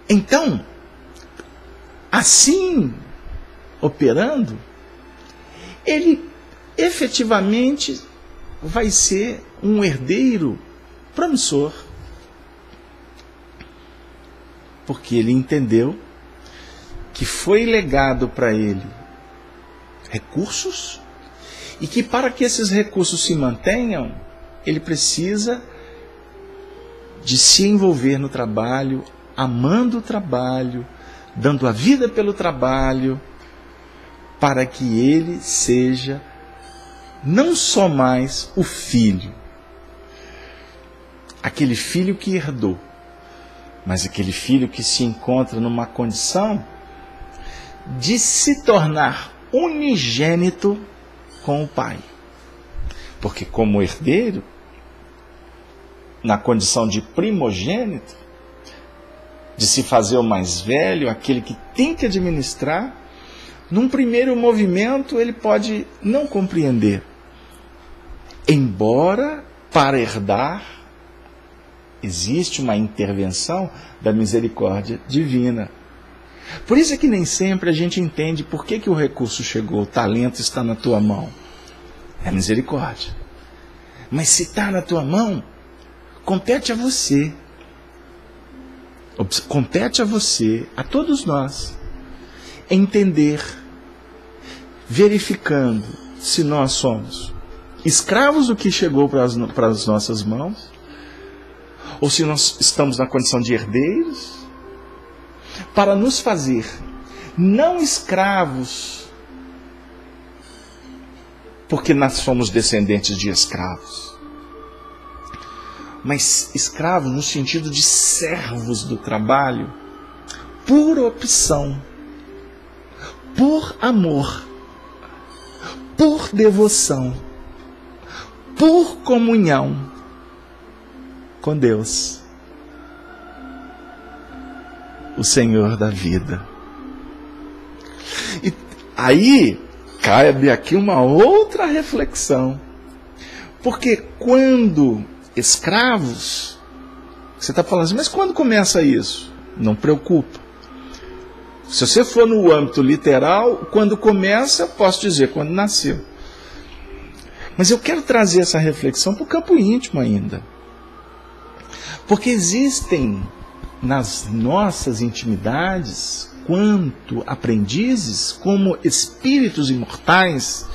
Então, assim operando, ele efetivamente vai ser um herdeiro promissor. Porque ele entendeu que foi legado para ele recursos e que para que esses recursos se mantenham, ele precisa de se envolver no trabalho, amando o trabalho, dando a vida pelo trabalho, para que ele seja não só mais o filho, aquele filho que herdou, mas aquele filho que se encontra numa condição de se tornar unigênito com o pai. Porque, como herdeiro, na condição de primogênito, de se fazer o mais velho, aquele que tem que administrar, num primeiro movimento ele pode não compreender. Embora para herdar existe uma intervenção da misericórdia divina. Por isso é que nem sempre a gente entende por que, que o recurso chegou, o talento está na tua mão. É misericórdia. Mas se está na tua mão, compete a você. Compete a você, a todos nós, entender, verificando se nós somos escravos do que chegou para as, nossas mãos, ou se nós estamos na condição de herdeiros, para nos fazer não escravos, porque nós somos descendentes de escravos, mas escravos no sentido de servos do trabalho, por opção, por amor, por devoção, por comunhão com Deus o Senhor da vida. E aí cabe aqui uma outra reflexão. Porque quando escravos, você está falando assim, mas quando começa isso? Não preocupa. Se você for no âmbito literal, quando começa, posso dizer, quando nasceu. Mas eu quero trazer essa reflexão para o campo íntimo ainda. Porque existem nas nossas intimidades, quanto aprendizes, como espíritos imortais,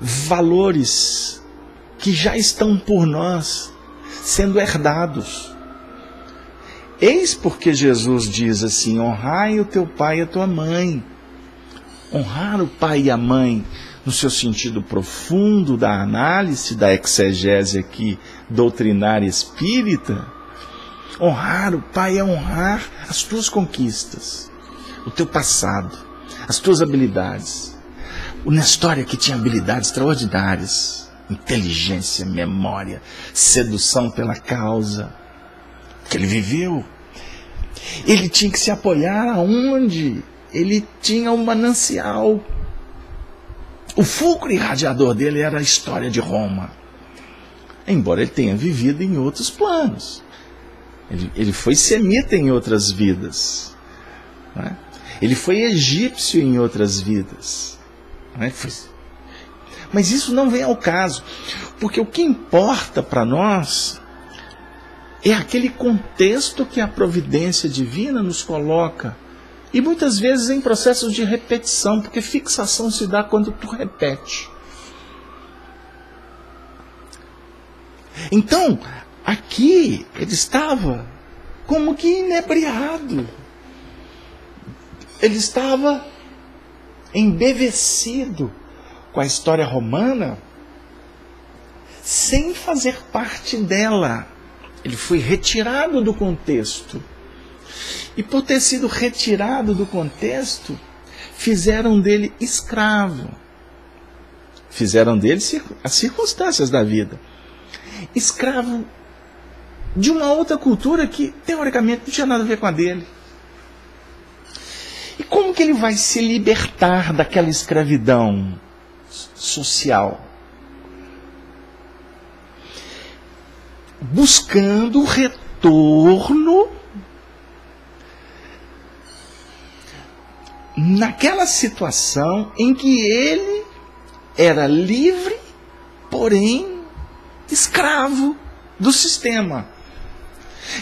valores que já estão por nós sendo herdados. Eis porque Jesus diz assim: honrai o teu pai e a tua mãe. Honrar o pai e a mãe, no seu sentido profundo da análise, da exegese aqui doutrinária espírita, Honrar o pai é honrar as tuas conquistas, o teu passado, as tuas habilidades. O Nestório que tinha habilidades extraordinárias, inteligência, memória, sedução pela causa que ele viveu. Ele tinha que se apoiar aonde? Ele tinha um manancial. O fulcro irradiador dele era a história de Roma. Embora ele tenha vivido em outros planos. Ele, ele foi semita em outras vidas. Né? Ele foi egípcio em outras vidas. Né? Foi... Mas isso não vem ao caso, porque o que importa para nós é aquele contexto que a providência divina nos coloca. E muitas vezes em processos de repetição, porque fixação se dá quando tu repete. Então, aqui ele estava como que inebriado. Ele estava embevecido com a história romana sem fazer parte dela. Ele foi retirado do contexto. E por ter sido retirado do contexto, fizeram dele escravo. Fizeram dele as circunstâncias da vida. Escravo de uma outra cultura que, teoricamente, não tinha nada a ver com a dele. E como que ele vai se libertar daquela escravidão social? Buscando retorno naquela situação em que ele era livre, porém escravo do sistema.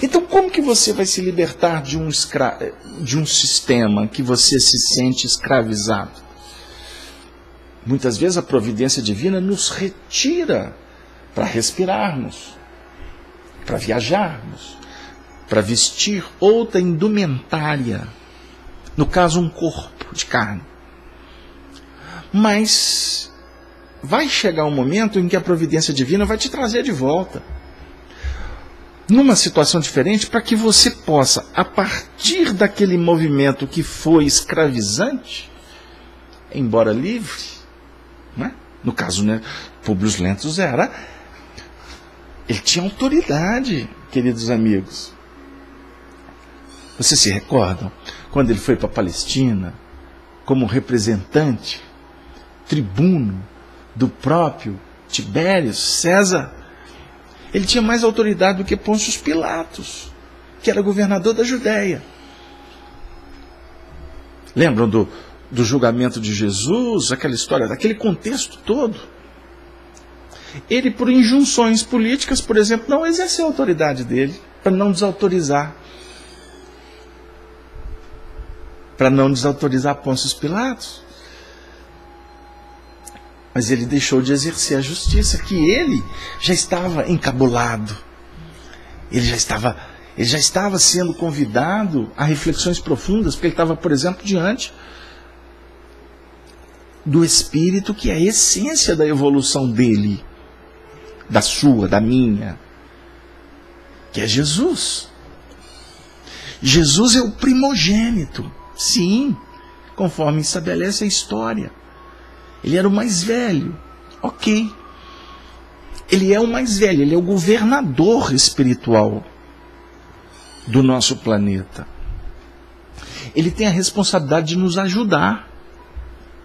Então, como que você vai se libertar de um, escra... de um sistema que você se sente escravizado? Muitas vezes a providência divina nos retira para respirarmos, para viajarmos, para vestir outra indumentária. No caso, um corpo de carne. Mas vai chegar um momento em que a providência divina vai te trazer de volta numa situação diferente para que você possa, a partir daquele movimento que foi escravizante, embora livre, né? no caso, né, Publius Lentos era, ele tinha autoridade, queridos amigos. Vocês se recordam quando ele foi para a Palestina como representante, tribuno do próprio Tibério César? Ele tinha mais autoridade do que Pôncio Pilatos, que era governador da Judéia. Lembram do, do julgamento de Jesus, aquela história, daquele contexto todo? Ele, por injunções políticas, por exemplo, não exerceu a autoridade dele para não desautorizar. Para não desautorizar Pôncio Pilatos mas ele deixou de exercer a justiça, que ele já estava encabulado. Ele já estava, ele já estava sendo convidado a reflexões profundas, porque ele estava, por exemplo, diante do espírito que é a essência da evolução dele, da sua, da minha, que é Jesus. Jesus é o primogênito, sim, conforme estabelece a história. Ele era o mais velho. Ok. Ele é o mais velho, ele é o governador espiritual do nosso planeta. Ele tem a responsabilidade de nos ajudar.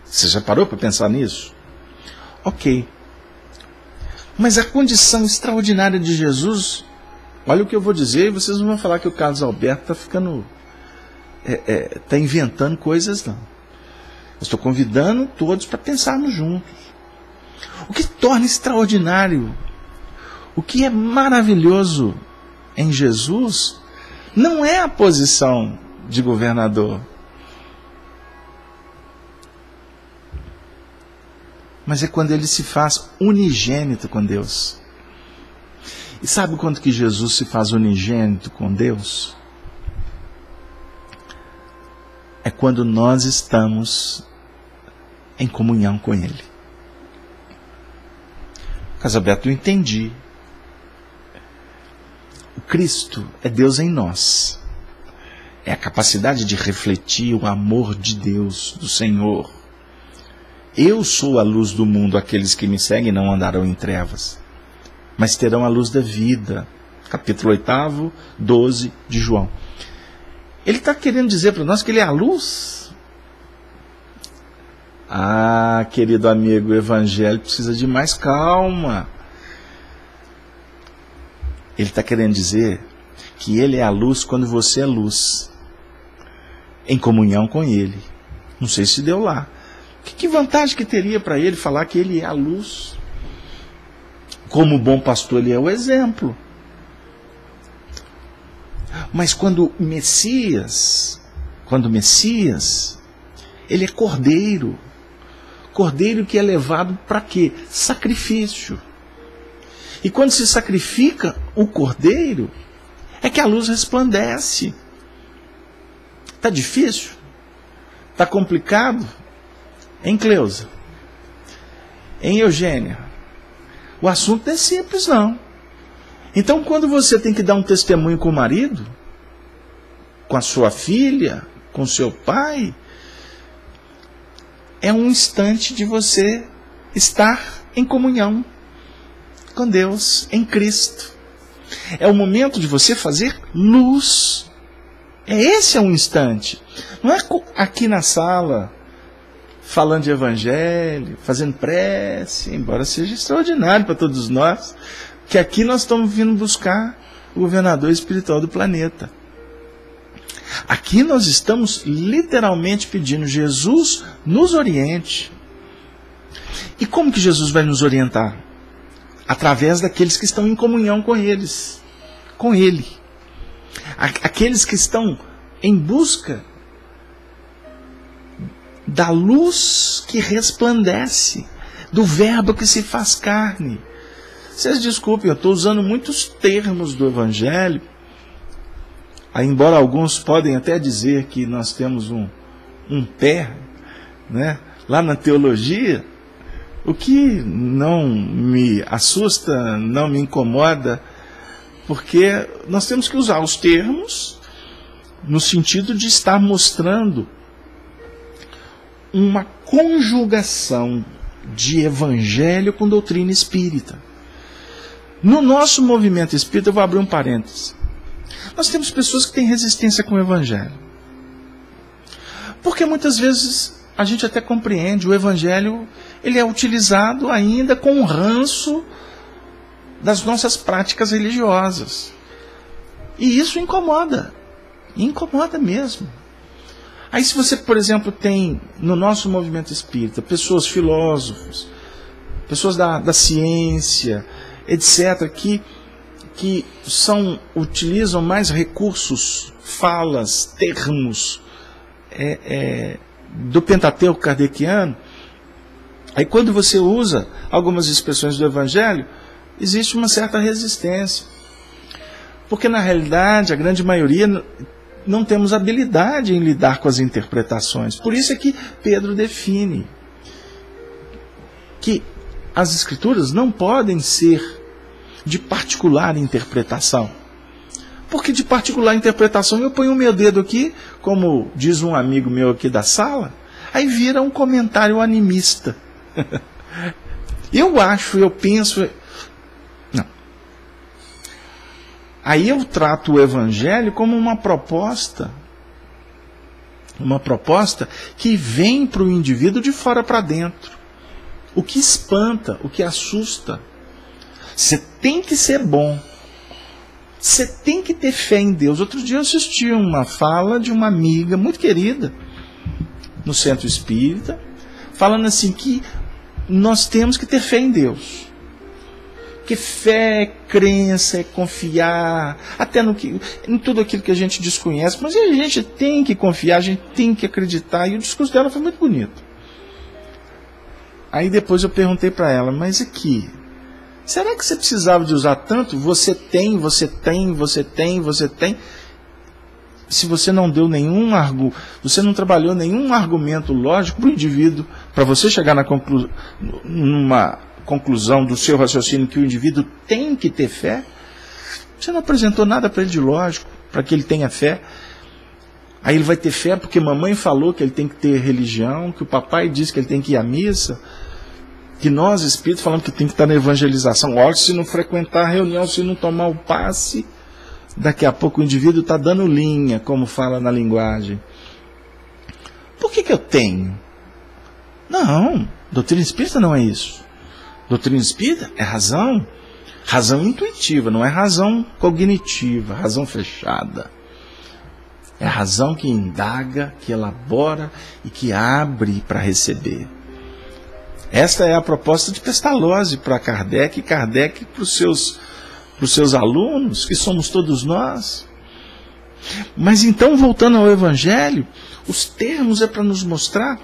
Você já parou para pensar nisso? Ok. Mas a condição extraordinária de Jesus, olha o que eu vou dizer, e vocês não vão falar que o Carlos Alberto está ficando. está é, é, tá inventando coisas, não. Eu estou convidando todos para pensarmos juntos. O que torna extraordinário, o que é maravilhoso em Jesus, não é a posição de governador, mas é quando ele se faz unigênito com Deus. E sabe quando que Jesus se faz unigênito com Deus? É quando nós estamos em comunhão com Ele. Casabeto, eu entendi. O Cristo é Deus em nós. É a capacidade de refletir o amor de Deus, do Senhor. Eu sou a luz do mundo, aqueles que me seguem não andarão em trevas, mas terão a luz da vida. Capítulo 8, 12 de João. Ele está querendo dizer para nós que ele é a luz ah, querido amigo, o evangelho precisa de mais calma. Ele está querendo dizer que ele é a luz quando você é luz, em comunhão com ele. Não sei se deu lá. Que, que vantagem que teria para ele falar que ele é a luz? Como bom pastor, ele é o exemplo. Mas quando Messias, quando Messias, ele é cordeiro, cordeiro que é levado para quê? Sacrifício. E quando se sacrifica o cordeiro, é que a luz resplandece. Está difícil? Está complicado? Em Cleusa? Em Eugênia? O assunto não é simples, não. Então, quando você tem que dar um testemunho com o marido, com a sua filha, com seu pai, é um instante de você estar em comunhão com Deus, em Cristo. É o momento de você fazer luz. É esse é um instante. Não é aqui na sala falando de evangelho, fazendo prece, embora seja extraordinário para todos nós, que aqui nós estamos vindo buscar o governador espiritual do planeta. Aqui nós estamos literalmente pedindo Jesus nos oriente. E como que Jesus vai nos orientar? Através daqueles que estão em comunhão com eles, com ele. Aqueles que estão em busca da luz que resplandece, do verbo que se faz carne. Vocês desculpem, eu estou usando muitos termos do Evangelho embora alguns podem até dizer que nós temos um, um pé né, lá na teologia, o que não me assusta, não me incomoda, porque nós temos que usar os termos no sentido de estar mostrando uma conjugação de evangelho com doutrina espírita. No nosso movimento espírita, eu vou abrir um parênteses. Nós temos pessoas que têm resistência com o Evangelho. Porque muitas vezes a gente até compreende, o Evangelho ele é utilizado ainda com um ranço das nossas práticas religiosas. E isso incomoda. Incomoda mesmo. Aí, se você, por exemplo, tem no nosso movimento espírita pessoas filósofos, pessoas da, da ciência, etc., que que são utilizam mais recursos, falas, termos é, é, do Pentateuco kardeciano, aí quando você usa algumas expressões do Evangelho, existe uma certa resistência. Porque na realidade, a grande maioria não temos habilidade em lidar com as interpretações. Por isso é que Pedro define que as escrituras não podem ser de particular interpretação. Porque de particular interpretação eu ponho o meu dedo aqui, como diz um amigo meu aqui da sala, aí vira um comentário animista. eu acho, eu penso. Não. Aí eu trato o evangelho como uma proposta. Uma proposta que vem para o indivíduo de fora para dentro. O que espanta, o que assusta. Você tem que ser bom. Você tem que ter fé em Deus. Outro dia eu assisti uma fala de uma amiga muito querida no centro espírita, falando assim que nós temos que ter fé em Deus. Que fé é crença, é confiar, até no que, em tudo aquilo que a gente desconhece, mas a gente tem que confiar, a gente tem que acreditar. E o discurso dela foi muito bonito. Aí depois eu perguntei para ela, mas aqui, Será que você precisava de usar tanto? Você tem, você tem, você tem, você tem. Se você não deu nenhum argumento, você não trabalhou nenhum argumento lógico para o indivíduo, para você chegar na conclu numa conclusão do seu raciocínio que o indivíduo tem que ter fé, você não apresentou nada para ele de lógico, para que ele tenha fé. Aí ele vai ter fé porque mamãe falou que ele tem que ter religião, que o papai disse que ele tem que ir à missa que nós espíritos falamos que tem que estar na evangelização. Olha, se não frequentar a reunião, se não tomar o passe, daqui a pouco o indivíduo está dando linha, como fala na linguagem. Por que, que eu tenho? Não, doutrina espírita não é isso. Doutrina espírita é razão, razão intuitiva, não é razão cognitiva, razão fechada. É a razão que indaga, que elabora e que abre para receber. Esta é a proposta de Pestalozzi para Kardec e Kardec para os seus, seus alunos, que somos todos nós. Mas então, voltando ao Evangelho, os termos é para nos mostrar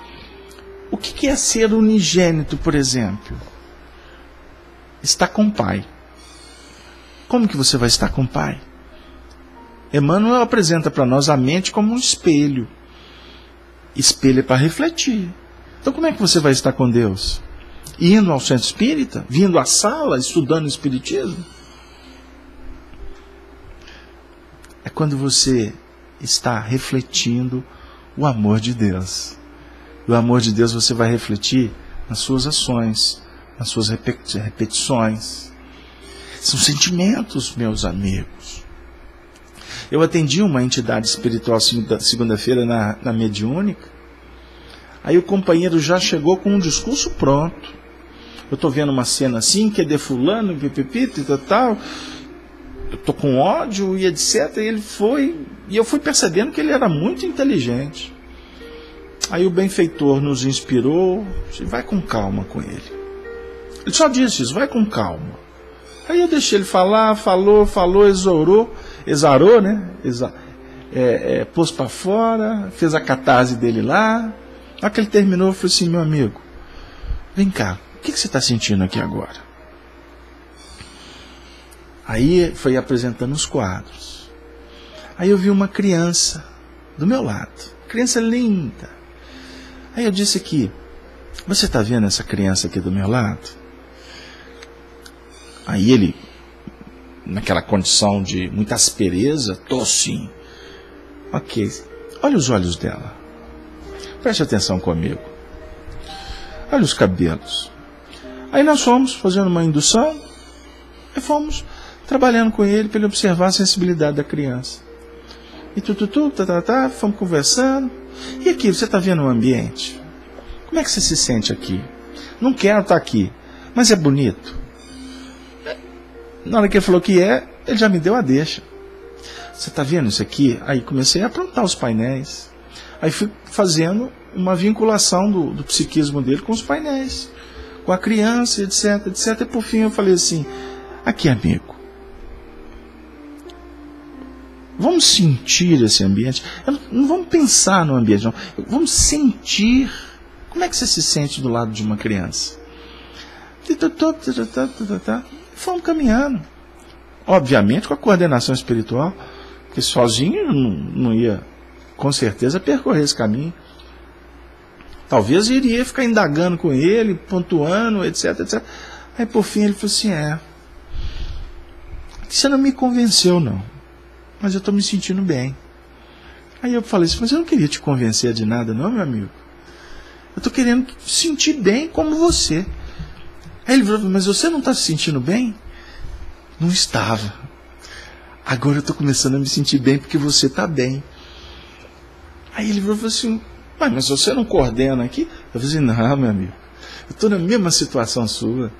o que é ser unigênito, por exemplo. Está com o Pai. como que você vai estar com o Pai? Emmanuel apresenta para nós a mente como um espelho. Espelho é para refletir. Então, como é que você vai estar com Deus? Indo ao centro espírita? Vindo à sala, estudando o Espiritismo? É quando você está refletindo o amor de Deus. E o amor de Deus você vai refletir nas suas ações, nas suas repetições. São sentimentos, meus amigos. Eu atendi uma entidade espiritual segunda-feira na, na mediúnica. Aí o companheiro já chegou com um discurso pronto. Eu estou vendo uma cena assim, que é de fulano, pipipita e tal. Eu estou com ódio e etc. E ele foi. E eu fui percebendo que ele era muito inteligente. Aí o benfeitor nos inspirou. Vai com calma com ele. Ele só disse isso, vai com calma. Aí eu deixei ele falar, falou, falou, exorou, exarou, né? Exa, é, é, pôs para fora, fez a catarse dele lá. Na que ele terminou, eu falei assim, meu amigo, vem cá, o que, que você está sentindo aqui agora? Aí foi apresentando os quadros. Aí eu vi uma criança do meu lado, criança linda. Aí eu disse aqui, você está vendo essa criança aqui do meu lado? Aí ele, naquela condição de muita aspereza, sim. Ok, olha os olhos dela. Preste atenção comigo. Olha os cabelos. Aí nós fomos fazendo uma indução e fomos trabalhando com ele para ele observar a sensibilidade da criança. E tu, tu, tu, tá, tá, tá, fomos conversando. E aqui, você está vendo o ambiente? Como é que você se sente aqui? Não quero estar tá aqui, mas é bonito. Na hora que ele falou que é, ele já me deu a deixa. Você está vendo isso aqui? Aí comecei a aprontar os painéis. Aí fui fazendo uma vinculação do, do psiquismo dele com os painéis, com a criança, etc, etc. E por fim eu falei assim: aqui, amigo, Vamos sentir esse ambiente. Não vamos pensar no ambiente, não. Vamos sentir. Como é que você se sente do lado de uma criança? Fomos caminhando. Obviamente com a coordenação espiritual, porque sozinho não, não ia, com certeza, percorrer esse caminho. Talvez iria ficar indagando com ele, pontuando, etc, etc. Aí por fim ele falou assim: é. Você não me convenceu, não mas eu estou me sentindo bem. Aí eu falei assim, mas eu não queria te convencer de nada, não, meu amigo. Eu estou querendo sentir bem como você. Aí ele falou, mas você não está se sentindo bem? Não estava. Agora eu estou começando a me sentir bem porque você está bem. Aí ele falou assim, mas você não coordena aqui? Eu falei assim, não, meu amigo. Eu estou na mesma situação sua.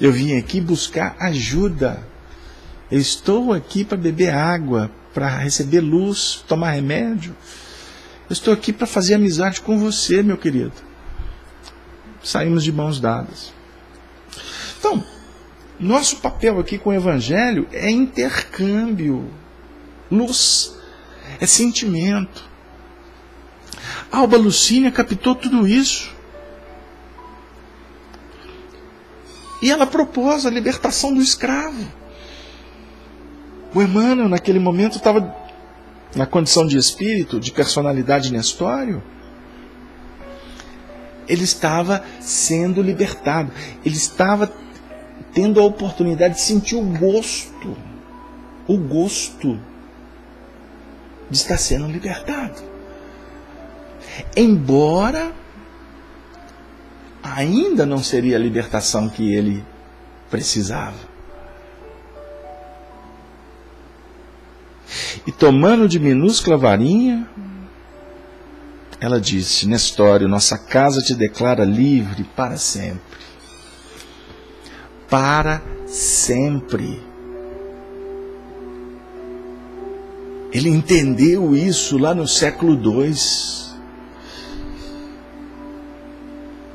Eu vim aqui buscar ajuda eu estou aqui para beber água, para receber luz, tomar remédio. Eu estou aqui para fazer amizade com você, meu querido. Saímos de mãos dadas. Então, nosso papel aqui com o Evangelho é intercâmbio. Luz é sentimento. Alba Lucínia captou tudo isso. E ela propôs a libertação do escravo. O Emmanuel, naquele momento, estava na condição de espírito, de personalidade Nestório. Ele estava sendo libertado. Ele estava tendo a oportunidade de sentir o gosto, o gosto de estar sendo libertado. Embora ainda não seria a libertação que ele precisava. E tomando de minúscula varinha, ela disse: Nestório, nossa casa te declara livre para sempre. Para sempre. Ele entendeu isso lá no século II.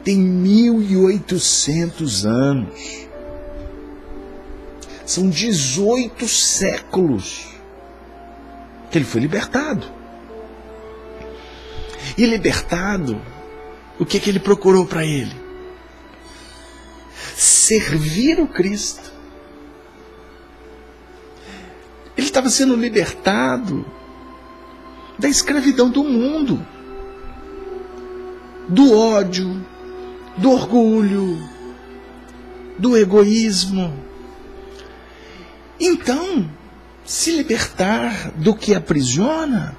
Tem 1800 anos. São 18 séculos que ele foi libertado. E libertado, o que, que ele procurou para ele? Servir o Cristo. estava sendo libertado da escravidão do mundo, do ódio, do orgulho, do egoísmo. Então, se libertar do que aprisiona,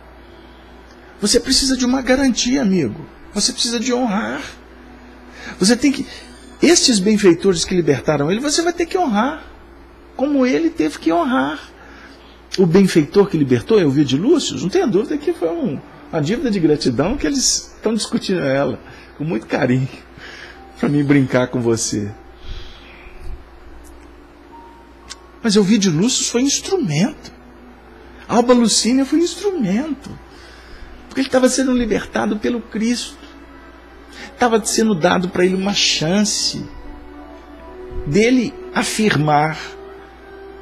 você precisa de uma garantia, amigo. Você precisa de honrar. Você tem que. Estes benfeitores que libertaram ele, você vai ter que honrar. Como ele teve que honrar. O benfeitor que libertou é o de Lúcio, não tenha dúvida que foi um, uma dívida de gratidão que eles estão discutindo ela, com muito carinho, para mim brincar com você. Mas o de Lúcio foi instrumento. Alba Lucínia foi instrumento. Porque ele estava sendo libertado pelo Cristo. Estava sendo dado para ele uma chance dele afirmar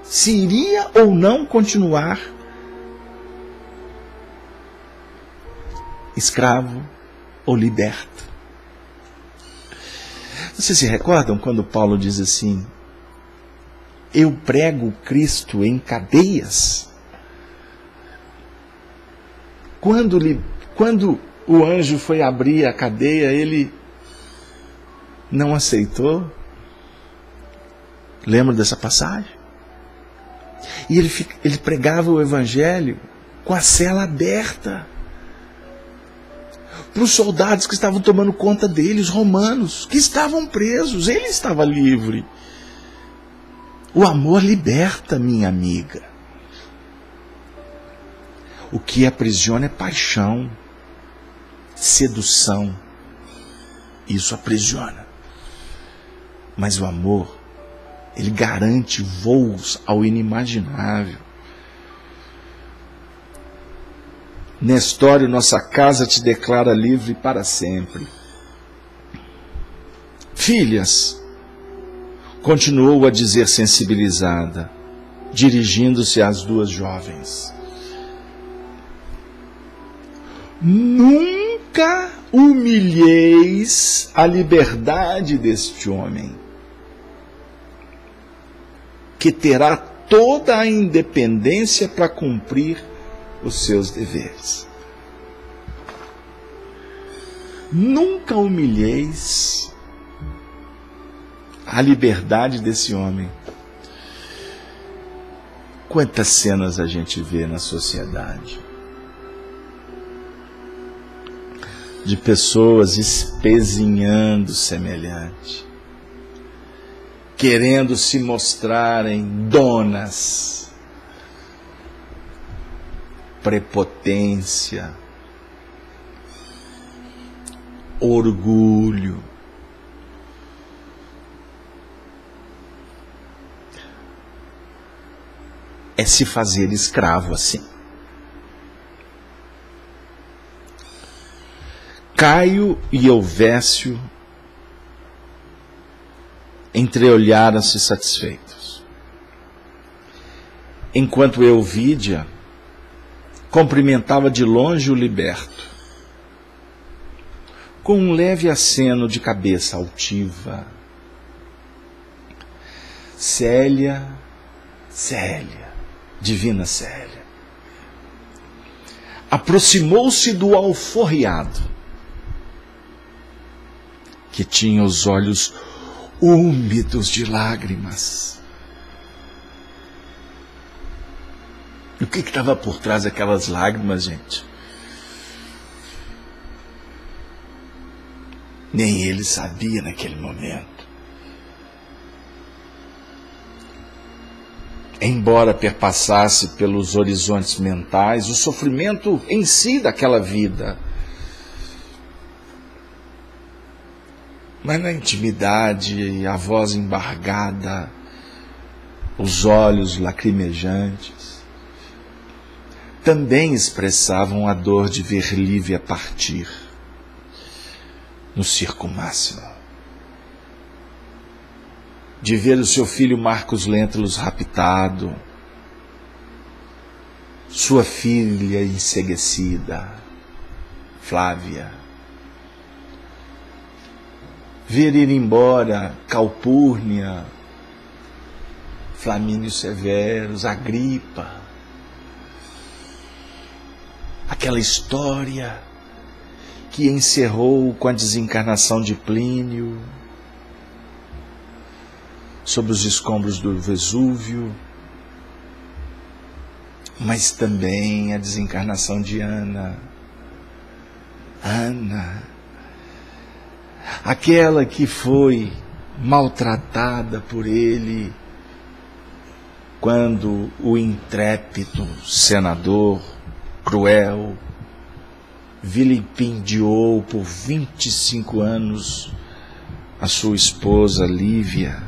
se iria ou não continuar escravo ou liberto. Vocês se recordam quando Paulo diz assim: Eu prego Cristo em cadeias? Quando, quando o anjo foi abrir a cadeia, ele não aceitou. Lembra dessa passagem? E ele, ele pregava o evangelho com a cela aberta para os soldados que estavam tomando conta dele, os romanos, que estavam presos, ele estava livre. O amor liberta, minha amiga. O que aprisiona é paixão, sedução. Isso aprisiona. Mas o amor, ele garante voos ao inimaginável. Nestório, nossa casa te declara livre para sempre. Filhas, continuou a dizer sensibilizada, dirigindo-se às duas jovens Nunca humilheis a liberdade deste homem, que terá toda a independência para cumprir os seus deveres. Nunca humilheis a liberdade desse homem. Quantas cenas a gente vê na sociedade? De pessoas espezinhando semelhante, querendo se mostrarem donas, prepotência, orgulho. É se fazer escravo assim. Caio e Elvésio entreolharam-se satisfeitos. Enquanto Elvídia cumprimentava de longe o liberto, com um leve aceno de cabeça altiva. Célia, Célia, divina Célia, aproximou-se do alforriado que tinha os olhos úmidos de lágrimas. E o que estava por trás daquelas lágrimas, gente? Nem ele sabia naquele momento. Embora perpassasse pelos horizontes mentais o sofrimento em si daquela vida, Mas na intimidade, a voz embargada, os olhos lacrimejantes, também expressavam a dor de ver Lívia partir no circo máximo. De ver o seu filho Marcos Lentulus raptado, sua filha enseguecida, Flávia, ver ir embora Calpurnia, Flamínio Severus, Agripa, aquela história que encerrou com a desencarnação de Plínio sobre os escombros do Vesúvio, mas também a desencarnação de Ana. Ana, aquela que foi maltratada por ele quando o intrépido senador cruel vilipendiou por 25 anos a sua esposa Lívia.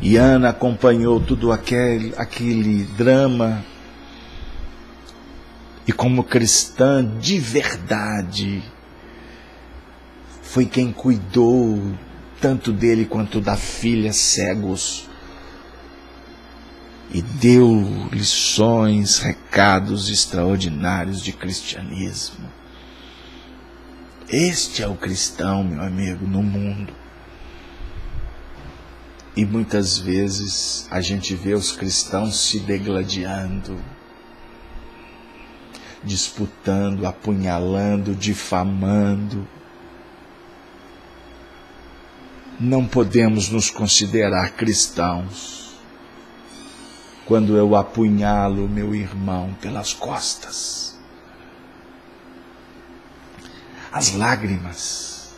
E Ana acompanhou tudo aquele, aquele drama. E como cristã de verdade, foi quem cuidou tanto dele quanto da filha cegos e deu lições, recados extraordinários de cristianismo. Este é o cristão, meu amigo, no mundo. E muitas vezes a gente vê os cristãos se degladiando, disputando, apunhalando, difamando. Não podemos nos considerar cristãos quando eu apunhalo meu irmão pelas costas. As lágrimas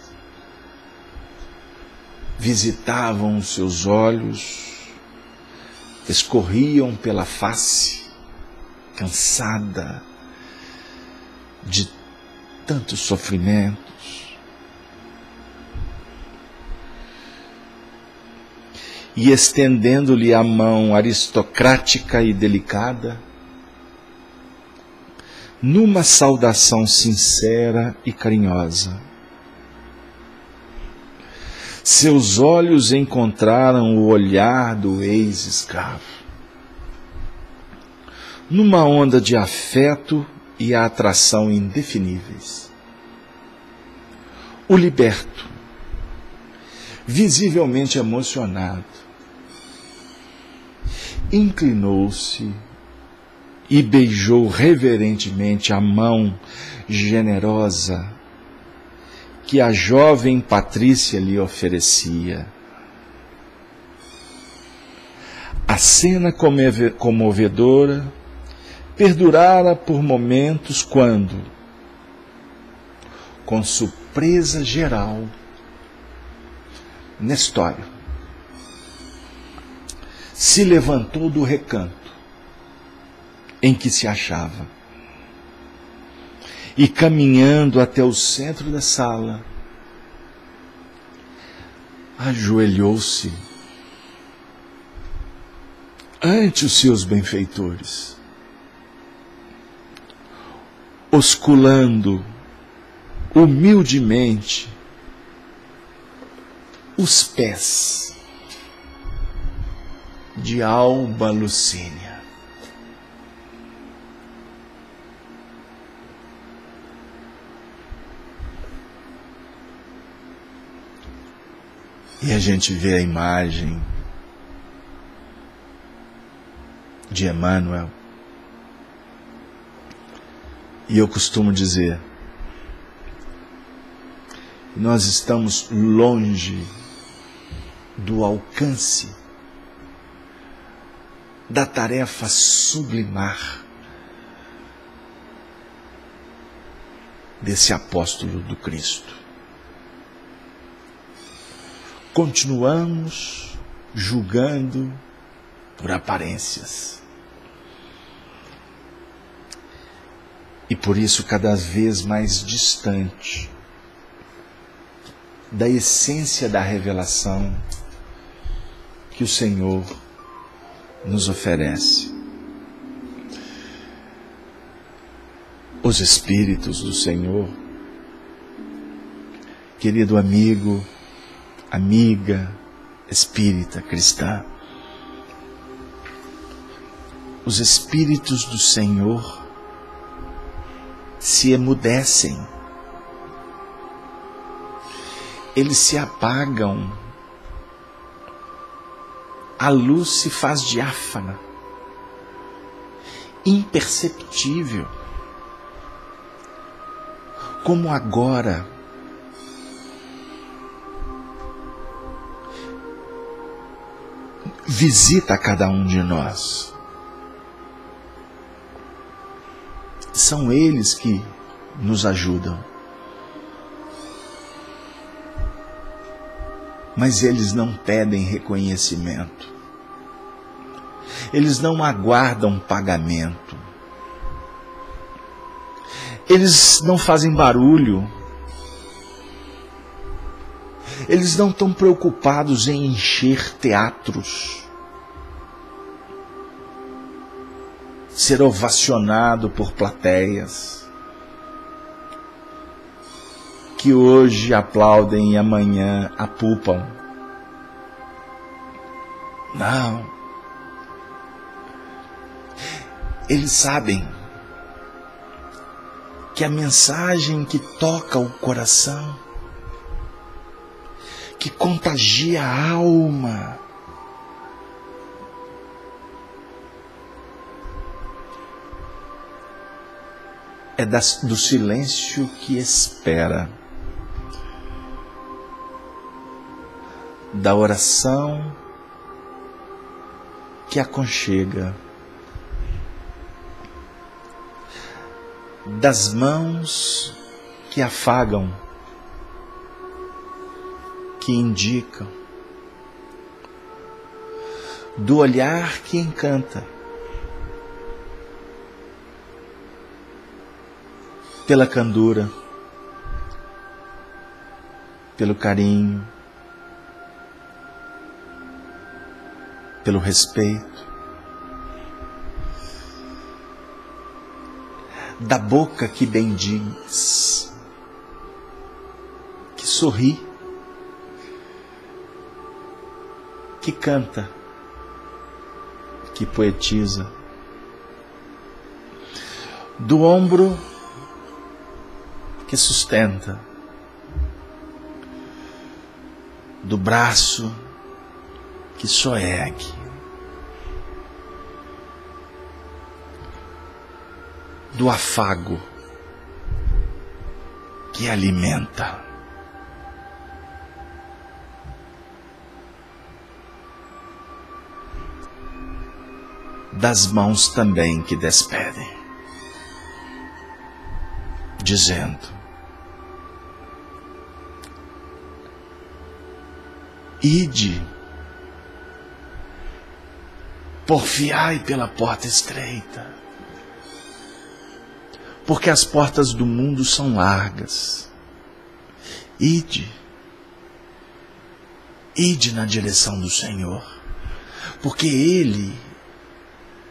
visitavam os seus olhos, escorriam pela face, cansada de tanto sofrimento e estendendo-lhe a mão aristocrática e delicada, numa saudação sincera e carinhosa. Seus olhos encontraram o olhar do ex-escravo. Numa onda de afeto e atração indefiníveis. O liberto, visivelmente emocionado, inclinou-se e beijou reverentemente a mão generosa que a jovem Patrícia lhe oferecia. A cena comovedora perdurara por momentos quando, com surpresa geral, Nestório se levantou do recanto em que se achava. E, caminhando até o centro da sala, ajoelhou-se ante os seus benfeitores, osculando humildemente os pés de Alba Lucínia. E a gente vê a imagem de Emmanuel. E eu costumo dizer, nós estamos longe do alcance da tarefa sublimar desse apóstolo do Cristo. Continuamos julgando por aparências. E por isso, cada vez mais distante da essência da revelação que o Senhor nos oferece. Os Espíritos do Senhor, querido amigo, amiga espírita cristã, os Espíritos do Senhor se emudecem, eles se apagam a luz se faz diáfana, imperceptível. como agora visita cada um de nós. São eles que nos ajudam. Mas eles não pedem reconhecimento. Eles não aguardam pagamento. Eles não fazem barulho. Eles não estão preocupados em encher teatros. Ser ovacionado por plateias que hoje aplaudem e amanhã apupam. Não. Eles sabem que a mensagem que toca o coração, que contagia a alma, é das, do silêncio que espera. da oração que aconchega, das mãos que afagam, que indicam, do olhar que encanta, pela candura, pelo carinho, pelo respeito, da boca que bendiz, que sorri, que canta, que poetiza, do ombro que sustenta, do braço que só Do afago que alimenta. Das mãos também que despedem, dizendo: Ide porfiai pela porta estreita. Porque as portas do mundo são largas. Ide. Ide na direção do Senhor. Porque Ele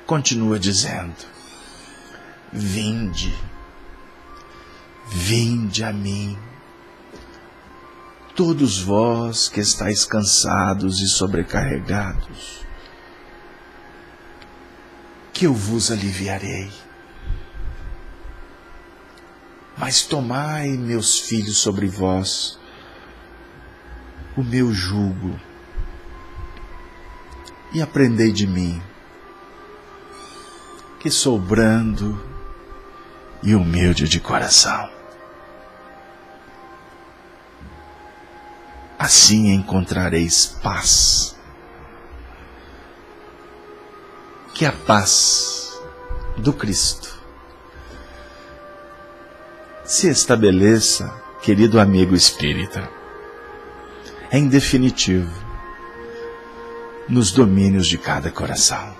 continua dizendo: Vinde, vinde a mim, todos vós que estáis cansados e sobrecarregados que eu vos aliviarei. Mas tomai, meus filhos, sobre vós o meu jugo e aprendei de mim, que sou brando e humilde de coração. Assim encontrareis paz que a paz do Cristo se estabeleça, querido amigo espírita, em definitivo, nos domínios de cada coração.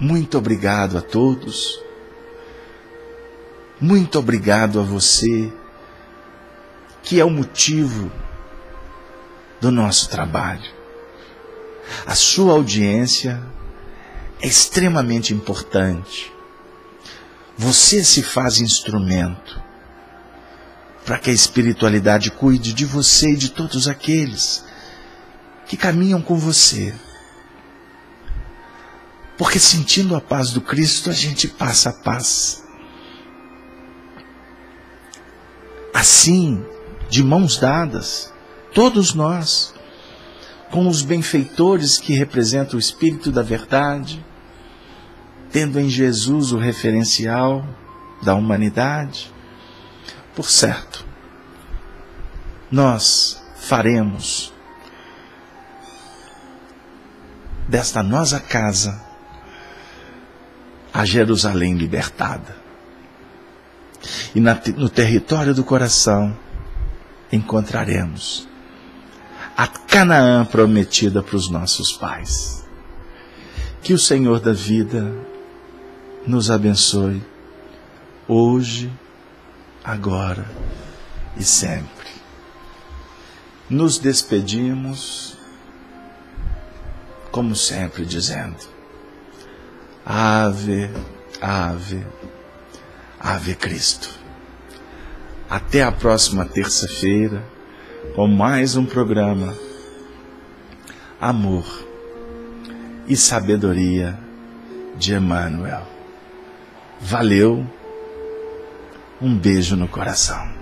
Muito obrigado a todos. Muito obrigado a você, que é o motivo do nosso trabalho. A sua audiência é extremamente importante. Você se faz instrumento para que a espiritualidade cuide de você e de todos aqueles que caminham com você. Porque sentindo a paz do Cristo, a gente passa a paz. Assim, de mãos dadas, todos nós com os benfeitores que representam o Espírito da Verdade, tendo em Jesus o referencial da humanidade, Por certo, nós faremos desta nossa casa a Jerusalém libertada. E na, no território do coração encontraremos a Canaã prometida para os nossos pais. Que o Senhor da vida nos abençoe hoje, agora e sempre. Nos despedimos, como sempre, dizendo: Ave, Ave, Ave Cristo. Até a próxima terça-feira com mais um programa Amor e Sabedoria de Emmanuel. Valeu, um beijo no coração.